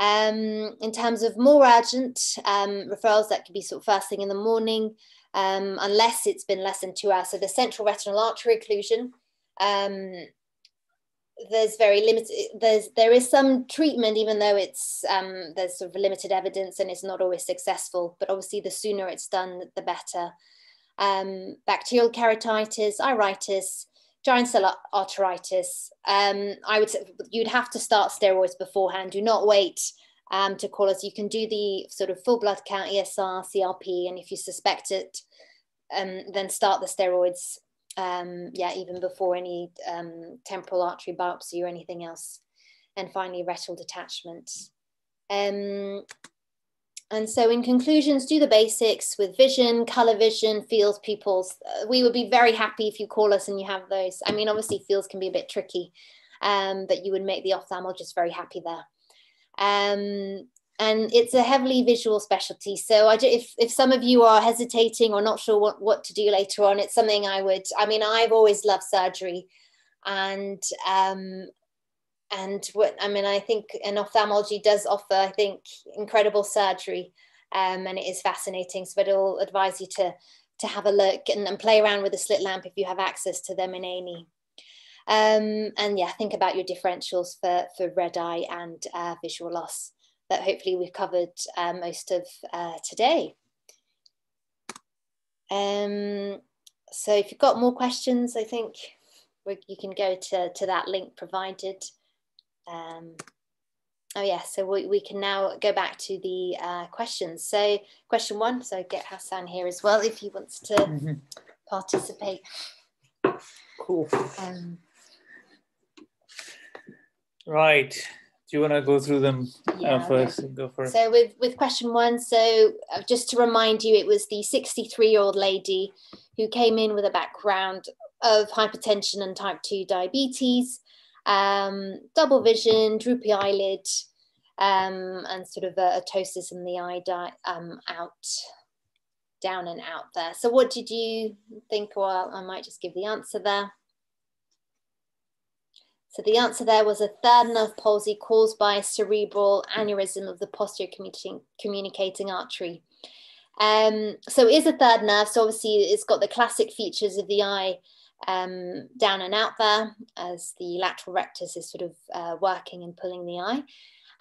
Um, in terms of more urgent um, referrals, that could be sort of first thing in the morning, um, unless it's been less than two hours. So the central retinal artery occlusion, there's very limited there's there is some treatment even though it's um, there's sort of limited evidence and it's not always successful but obviously the sooner it's done the better um, bacterial keratitis iritis giant cell arteritis um, i would say you'd have to start steroids beforehand do not wait um, to call us. You can do the sort of full blood count, ESR, CRP, and if you suspect it, um, then start the steroids. Um, yeah, even before any um, temporal artery biopsy or anything else. And finally, retinal detachment. Um, and so, in conclusions, do the basics with vision, color vision, fields, pupils. Uh, we would be very happy if you call us and you have those. I mean, obviously, fields can be a bit tricky, um, but you would make the ophthalmologist very happy there. And it's a heavily visual specialty. So I, if, if some of you are hesitating or not sure what, what to do later on, it's something I would, I mean, I've always loved surgery and, um, and what, I mean, I think an ophthalmology does offer, I think, incredible surgery um, and it is fascinating. So I'll advise you to, to have a look and, and play around with a slit lamp if you have access to them in A&E. Um, and yeah, think about your differentials for, for red eye and uh, visual loss that hopefully we've covered uh, most of uh, today. Um, so if you've got more questions, I think we, you can go to, to that link provided. Um, oh yeah, so we, we can now go back to the uh, questions. So question one, so get Hasan here as well if he wants to mm -hmm. participate. Cool. Um, Right. Do you want to go through them uh, yeah, uh, first? Okay. Go for it. So with, with question one, so uh, just to remind you, it was the 63 year old lady who came in with a background of hypertension and type 2 diabetes, um, double vision, droopy eyelid, um, and sort of a, a ptosis in the eye di- um, out, down and out there. So what did you think? Well, I might just give the answer there. So the answer there was a third nerve palsy caused by cerebral aneurysm of the posterior communicating, artery. Um, so it is a third nerve. So obviously it's got the classic features of the eye um, down and out there as the lateral rectus is sort of uh, working and pulling the eye.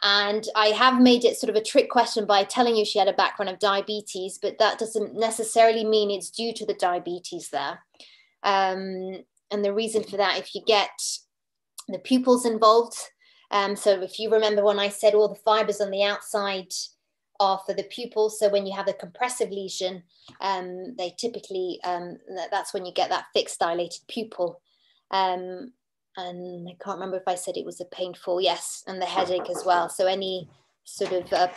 And I have made it sort of a trick question by telling you she had a background of diabetes, but that doesn't necessarily mean it's due to the diabetes there. Um, and the reason for that, if you get the pupils involved. Um, so if you remember when I said all the fibers on the outside are for the pupils, so when you have a compressive lesion, um, they typically, um, that's when you get that fixed dilated pupil. Um, and I can't remember if I said it was a painful, yes, and the headache as well. So any sort of uh,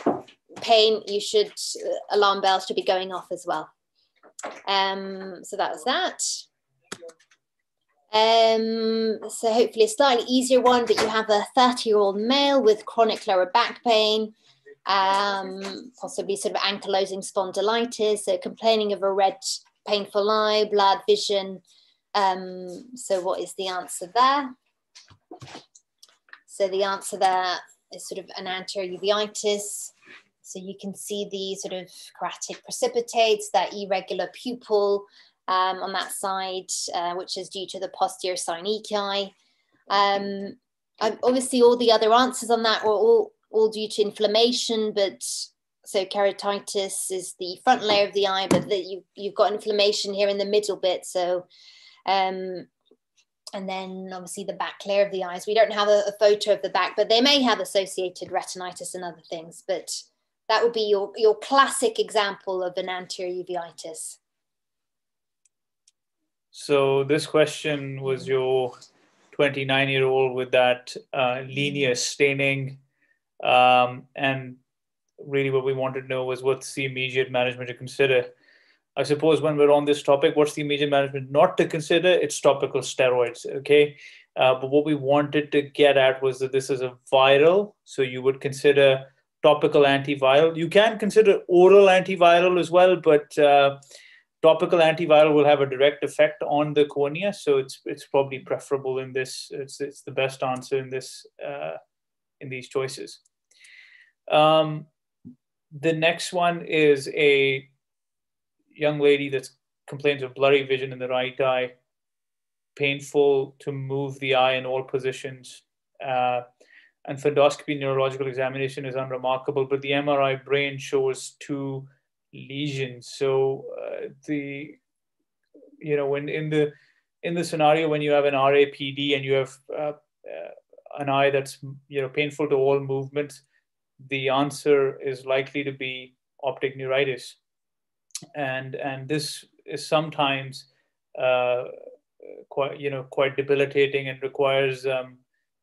pain, you should, uh, alarm bells should be going off as well. Um, so that was that. Um, so hopefully a slightly easier one, but you have a 30 year old male with chronic lower back pain, um, possibly sort of ankylosing spondylitis, so complaining of a red painful eye, blurred vision. Um, so what is the answer there? So the answer there is sort of an anterior uveitis. So you can see the sort of keratic precipitates, that irregular pupil, um, on that side, uh, which is due to the posterior synechiae. Um, obviously, all the other answers on that were all, all due to inflammation, but so keratitis is the front layer of the eye, but that you, you've got inflammation here in the middle bit. So, um, and then obviously the back layer of the eyes. We don't have a, a, photo of the back, but they may have associated retinitis and other things. But that would be your, your classic example of an anterior uveitis. So this question was your 29 year old with that uh, linear staining. Um, and really what we wanted to know was what's the immediate management to consider. I suppose when we're on this topic, what's the immediate management not to consider? It's topical steroids, okay? Uh, but what we wanted to get at was that this is a viral, so you would consider topical antiviral. You can consider oral antiviral as well, but uh, topical antiviral will have a direct effect on the cornea, so it's it's probably preferable in this. It's it's the best answer in this uh, in these choices. Um, the next one is a young lady that complains of blurry vision in the right eye, painful to move the eye in all positions. Uh, and fundoscopy neurological examination is unremarkable, but the MRI brain shows two lesions. So uh, the you know when in the in the scenario when you have an RAPD and you have uh, uh, an eye that's you know painful to all movements, the answer is likely to be optic neuritis. And, and this is sometimes uh, quite, you know, quite debilitating and requires, um,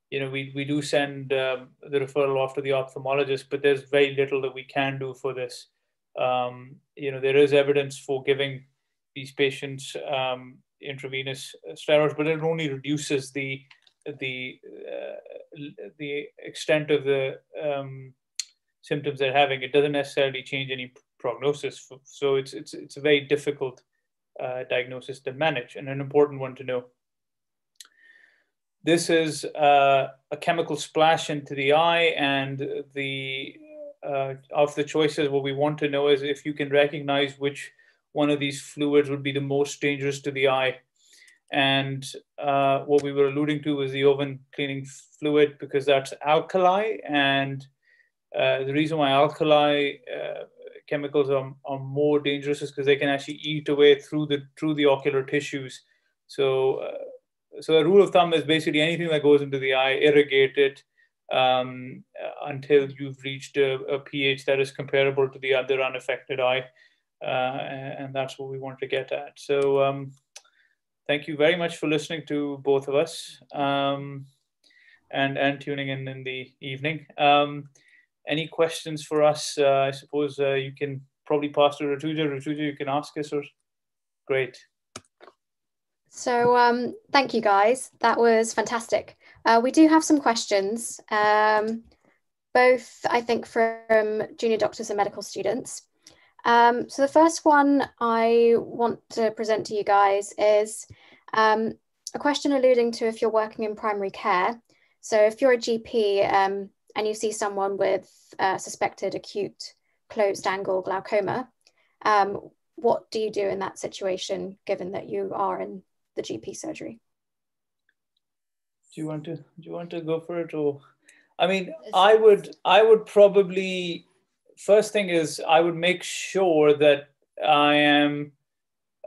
you know, we, we do send um, the referral off to the ophthalmologist, but there's very little that we can do for this. Um, you know, there is evidence for giving these patients um, intravenous steroids, but it only reduces the the uh, the extent of the um, symptoms they're having. It doesn't necessarily change any prognosis. So it's it's it's a very difficult uh, diagnosis to manage and an important one to know. This is uh, a chemical splash into the eye, and the uh, of the choices, what we want to know is if you can recognize which one of these fluids would be the most dangerous to the eye. And uh, what we were alluding to was the oven cleaning fluid because that's alkali. And uh, the reason why alkali uh, chemicals are, are more dangerous is because they can actually eat away through the through the ocular tissues. So, uh, so a rule of thumb is basically anything that goes into the eye, irrigate it um, until you've reached a, a pH that is comparable to the other unaffected eye. Uh, and that's what we want to get at. So um, thank you very much for listening to both of us um, and, and tuning in in the evening. Um, any questions for us? Uh, I suppose uh, you can probably pass to Rituja. Rituja, you can ask us. Or great. So um, thank you guys. That was fantastic. Uh, we do have some questions, um, both I think from junior doctors and medical students. Um, so the first one I want to present to you guys is um, a question alluding to if you're working in primary care. So if you're a GP um, and you see someone with uh, suspected acute closed angle glaucoma, um, what do you do in that situation, given that you are in the GP surgery? Do you want to do you want to go for it, or I mean, I would I would probably first thing is I would make sure that I am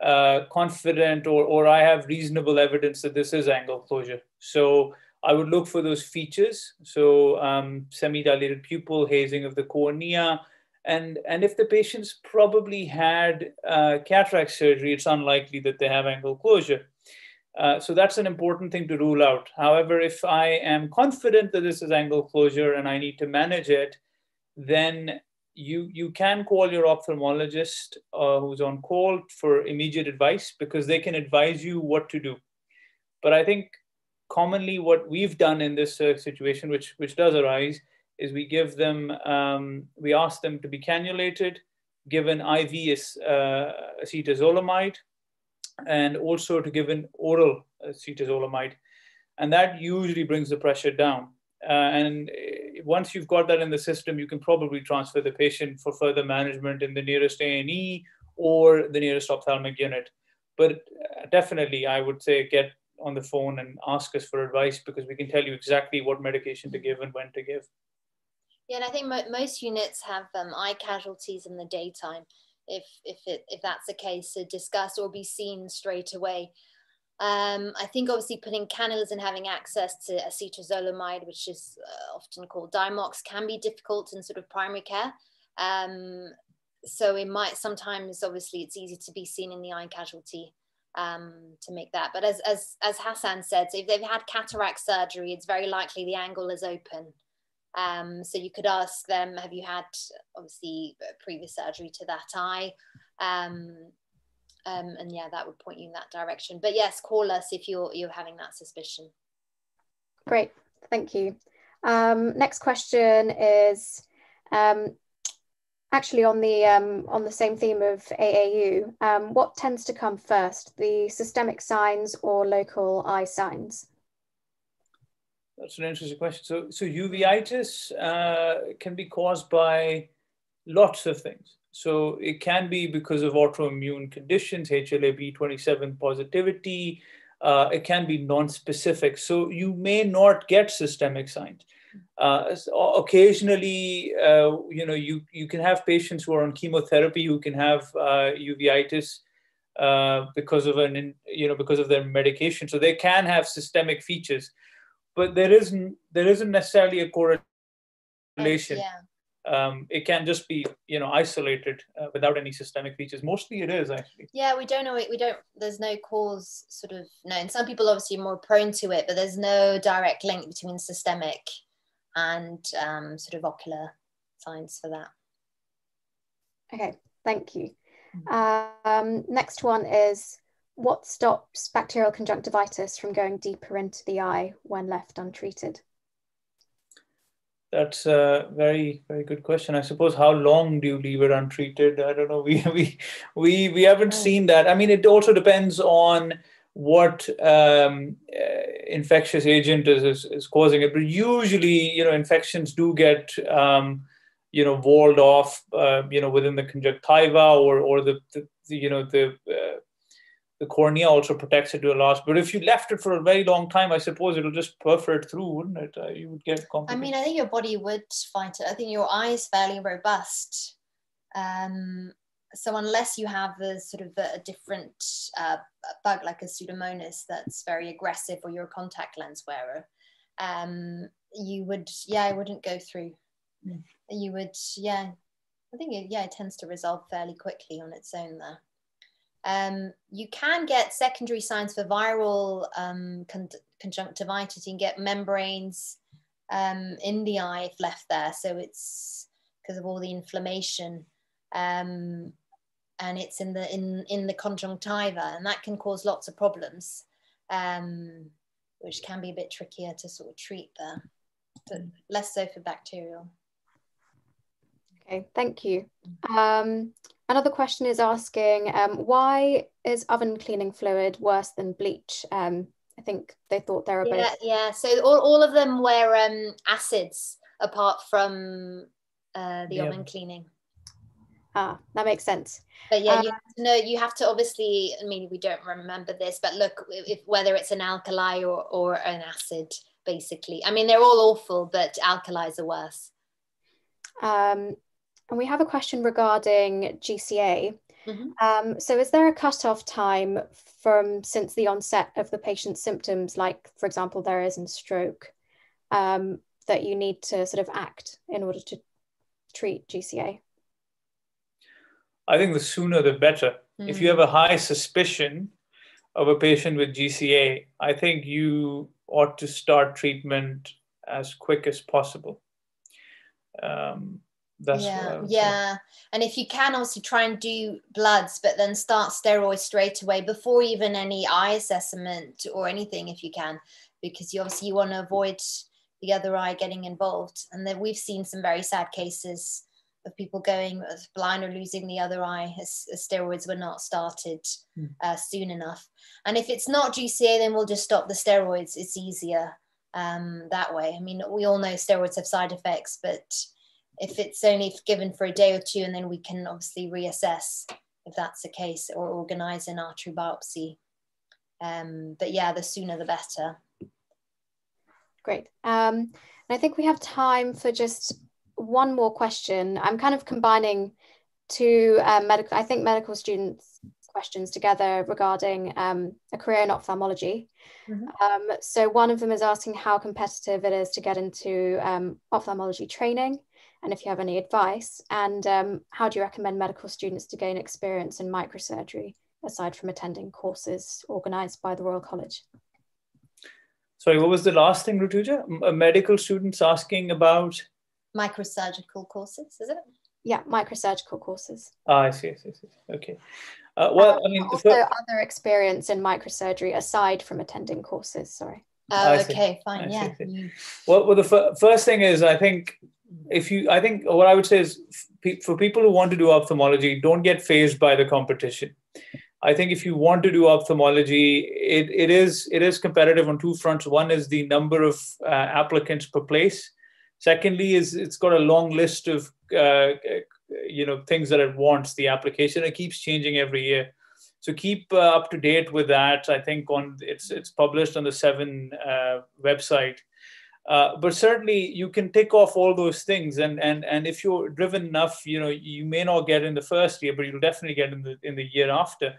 uh, confident or, or I have reasonable evidence that this is angle closure. So I would look for those features. So um, semi-dilated pupil, hazing of the cornea, and, and if the patient's probably had uh, cataract surgery, it's unlikely that they have angle closure. Uh, so that's an important thing to rule out. However, if I am confident that this is angle closure and I need to manage it, then you you can call your ophthalmologist uh, who's on call for immediate advice because they can advise you what to do. But I think commonly what we've done in this uh, situation, which which does arise, is we give them um, we ask them to be cannulated, given IV uh, acetazolamide, and also to give an oral acetazolamide, and that usually brings the pressure down. Uh, and uh, once you've got that in the system, you can probably transfer the patient for further management in the nearest A&E or the nearest ophthalmic unit. But uh, definitely, I would say get on the phone and ask us for advice because we can tell you exactly what medication to give and when to give. Yeah, and I think mo- most units have um, eye casualties in the daytime. If if it, if that's the case, to discuss or be seen straight away. Um, I think obviously putting cannulas and having access to acetazolamide, which is uh, often called Diamox, can be difficult in sort of primary care. Um, so it might sometimes, obviously, it's easy to be seen in the eye casualty um, to make that. But as, as, as Hasan said, so if they've had cataract surgery, it's very likely the angle is open. Um, so you could ask them, have you had obviously previous surgery to that eye? Um, um, and yeah, that would point you in that direction. But yes, call us if you're you're having that suspicion. Great, thank you. Um, next question is um, actually on the um, on the same theme of AAU. What tends to come first, the systemic signs or local eye signs? That's an interesting question. So, so uveitis uh, can be caused by lots of things. So it can be because of autoimmune conditions, HLA-B27 positivity. Uh, it can be non-specific. So you may not get systemic signs. Uh, occasionally, uh, you know, you, you can have patients who are on chemotherapy who can have uh, uveitis uh, because of an, you know, because of their medication. So they can have systemic features, but there isn't there isn't necessarily a correlation. Yeah um, it can just be you know isolated uh, without any systemic features. Mostly it is actually. Yeah, we don't know it. We don't. There's no cause sort of known. Some people obviously are more prone to it, but there's no direct link between systemic and um, sort of ocular signs for that. Okay, thank you. Um, next one is what stops bacterial conjunctivitis from going deeper into the eye when left untreated? That's a very, very good question. I suppose how long do you leave it untreated? I don't know. We we we we haven't oh. seen that. I mean, it also depends on what um, uh, infectious agent is, is, is causing it. But usually, you know, infections do get um, you know walled off, uh, you know, within the conjunctiva or or the, the, the you know the uh, the cornea also protects it to a loss. But if you left it for a very long time, I suppose it'll just perforate through, wouldn't it? Uh, you would get I mean, I think your body would fight it. I think your eye is fairly robust. Um, so unless you have a sort of a, a different uh, bug like a pseudomonas that's very aggressive, or you're a contact lens wearer, um, you would, yeah, it wouldn't go through. Mm. You would, yeah. I think it, yeah, it tends to resolve fairly quickly on its own there. Um, you can get secondary signs for viral um, con- conjunctivitis. You can get membranes um, in the eye if left there. So it's because of all the inflammation. Um, and it's in the in in the conjunctiva, and that can cause lots of problems, um, which can be a bit trickier to sort of treat there, but less so for bacterial. Okay, thank you. Um, Another question is asking um, why is oven cleaning fluid worse than bleach? Um, I think they thought they were yeah, both. Yeah, so all, all of them were um, acids apart from uh, the yeah. oven cleaning. Ah, that makes sense. But yeah, you um, have to know, you have to obviously, I mean, we don't remember this, but look, if, whether it's an alkali or, or an acid, basically. I mean, they're all awful, but alkalis are worse. Um, and we have a question regarding GCA. Mm-hmm. Um, so, is there a cutoff time from since the onset of the patient's symptoms, like, for example, there is in stroke, um, that you need to sort of act in order to treat GCA? I think the sooner the better. Mm-hmm. If you have a high suspicion of a patient with GCA, I think you ought to start treatment as quick as possible. Um, that's yeah, yeah. And if you can, also try and do bloods, but then start steroids straight away before even any eye assessment or anything, if you can, because you obviously you want to avoid the other eye getting involved. And then we've seen some very sad cases of people going blind or losing the other eye as, as steroids were not started mm. uh, soon enough. And if it's not GCA, then we'll just stop the steroids. It's easier um, that way. I mean, we all know steroids have side effects, but if it's only given for a day or two, and then we can obviously reassess if that's the case or organize an artery biopsy. Um, but yeah, the sooner the better. Great. Um, and I think we have time for just one more question. I'm kind of combining two um, medical, I think medical students questions together regarding um, a career in ophthalmology. Mm-hmm. Um, so one of them is asking how competitive it is to get into um, ophthalmology training and if you have any advice. And um, how do you recommend medical students to gain experience in microsurgery aside from attending courses organised by the Royal College? Sorry, what was the last thing, Rutuja? medical students asking about microsurgical courses, is it? Yeah, microsurgical courses. Ah, I see, I see, I see. Okay. Uh, well, I mean, also other experience in microsurgery aside from attending courses. Sorry. Oh, okay, fine. I yeah. See, well, well, the f- first thing is, I think if you, I think what I would say is for people who want to do ophthalmology, don't get phased by the competition. I think if you want to do ophthalmology, it, it is it is competitive on two fronts. One is the number of uh, applicants per place. Secondly, is it's got a long list of uh, you know things that it wants the application. It keeps changing every year, so keep uh, up to date with that. I think on it's it's published on the Severn uh, website. Uh, but certainly you can tick off all those things. And and and if you're driven enough you know you may not get in the first year but you'll definitely get in the in the year after.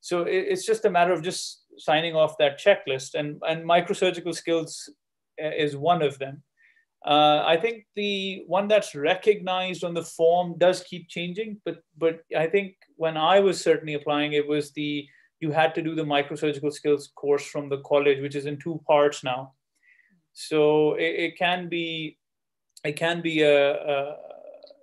So it, it's just a matter of just signing off that checklist. And and microsurgical skills uh, is one of them. Uh, I think the one that's recognized on the form does keep changing, but but I think when I was certainly applying, it was the you had to do the microsurgical skills course from the college, which is in two parts now. So it, it can be it can be a, a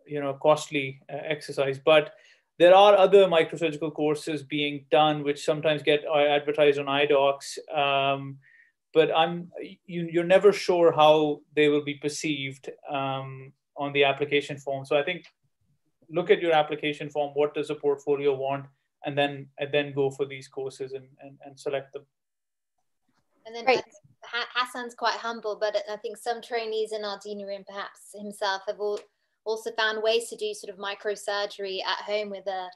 you know costly uh, exercise, but there are other microsurgical courses being done, which sometimes get uh, advertised on iDocs. Um, but I'm you, you're never sure how they will be perceived um, on the application form. So I think look at your application form. What does a portfolio want, and then and then go for these courses and and, and select them. And then right. Hasan's quite humble, but I think some trainees in our deanery and perhaps himself have all also found ways to do sort of microsurgery at home with a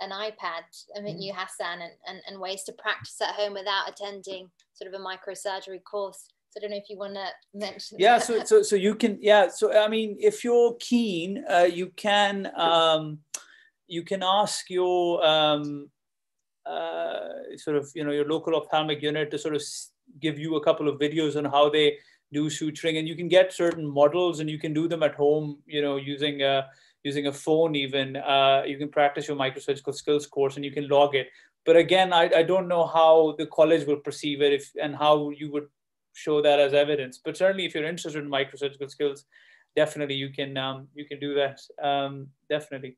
an iPad, I mean, mm. you Hasan, and, and, and ways to practice at home without attending sort of a microsurgery course. So I don't know if you want to mention. Yeah, so so so you can yeah. So I mean, if you're keen, uh, you can um, you can ask your um, uh, sort of you know your local ophthalmic unit to sort of give you a couple of videos on how they do suturing, and you can get certain models, and you can do them at home. You know, using. a using a phone even. Uh, you can practice your microsurgical skills course and you can log it. But again I, I don't know how the college will perceive it if and how you would show that as evidence. But certainly if you're interested in microsurgical skills definitely you can um, you can do that. Um, definitely.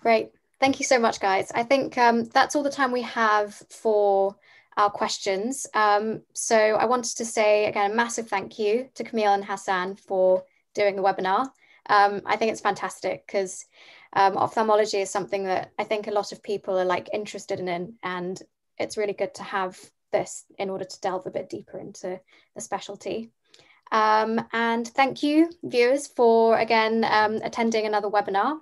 Great. Thank you so much guys. I think um, that's all the time we have for our questions um, so i wanted to say again a massive thank you to camille and hasan for doing the webinar. Um, I think it's fantastic because um, ophthalmology is something that I think a lot of people are like interested in, and it's really good to have this in order to delve a bit deeper into the specialty. Um, and thank you, viewers, for again um, attending another webinar.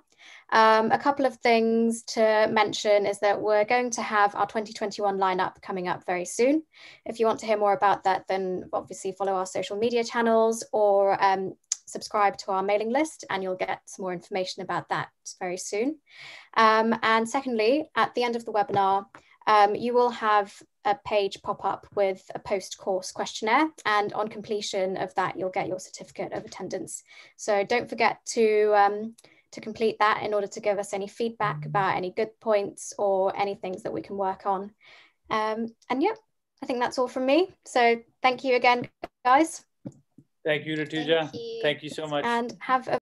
Um, a couple of things to mention is that we're going to have our 2021 lineup coming up very soon. If you want to hear more about that, then obviously follow our social media channels or um, subscribe to our mailing list and you'll get some more information about that very soon. Um, and secondly, at the end of the webinar, um, you will have a page pop up with a post-course questionnaire and on completion of that, you'll get your certificate of attendance. So don't forget to, um, to complete that in order to give us any feedback about any good points or any things that we can work on. Um, and yeah, I think that's all from me. So thank you again, guys. Thank you, Natija. Thank you. Thank you so much. And have a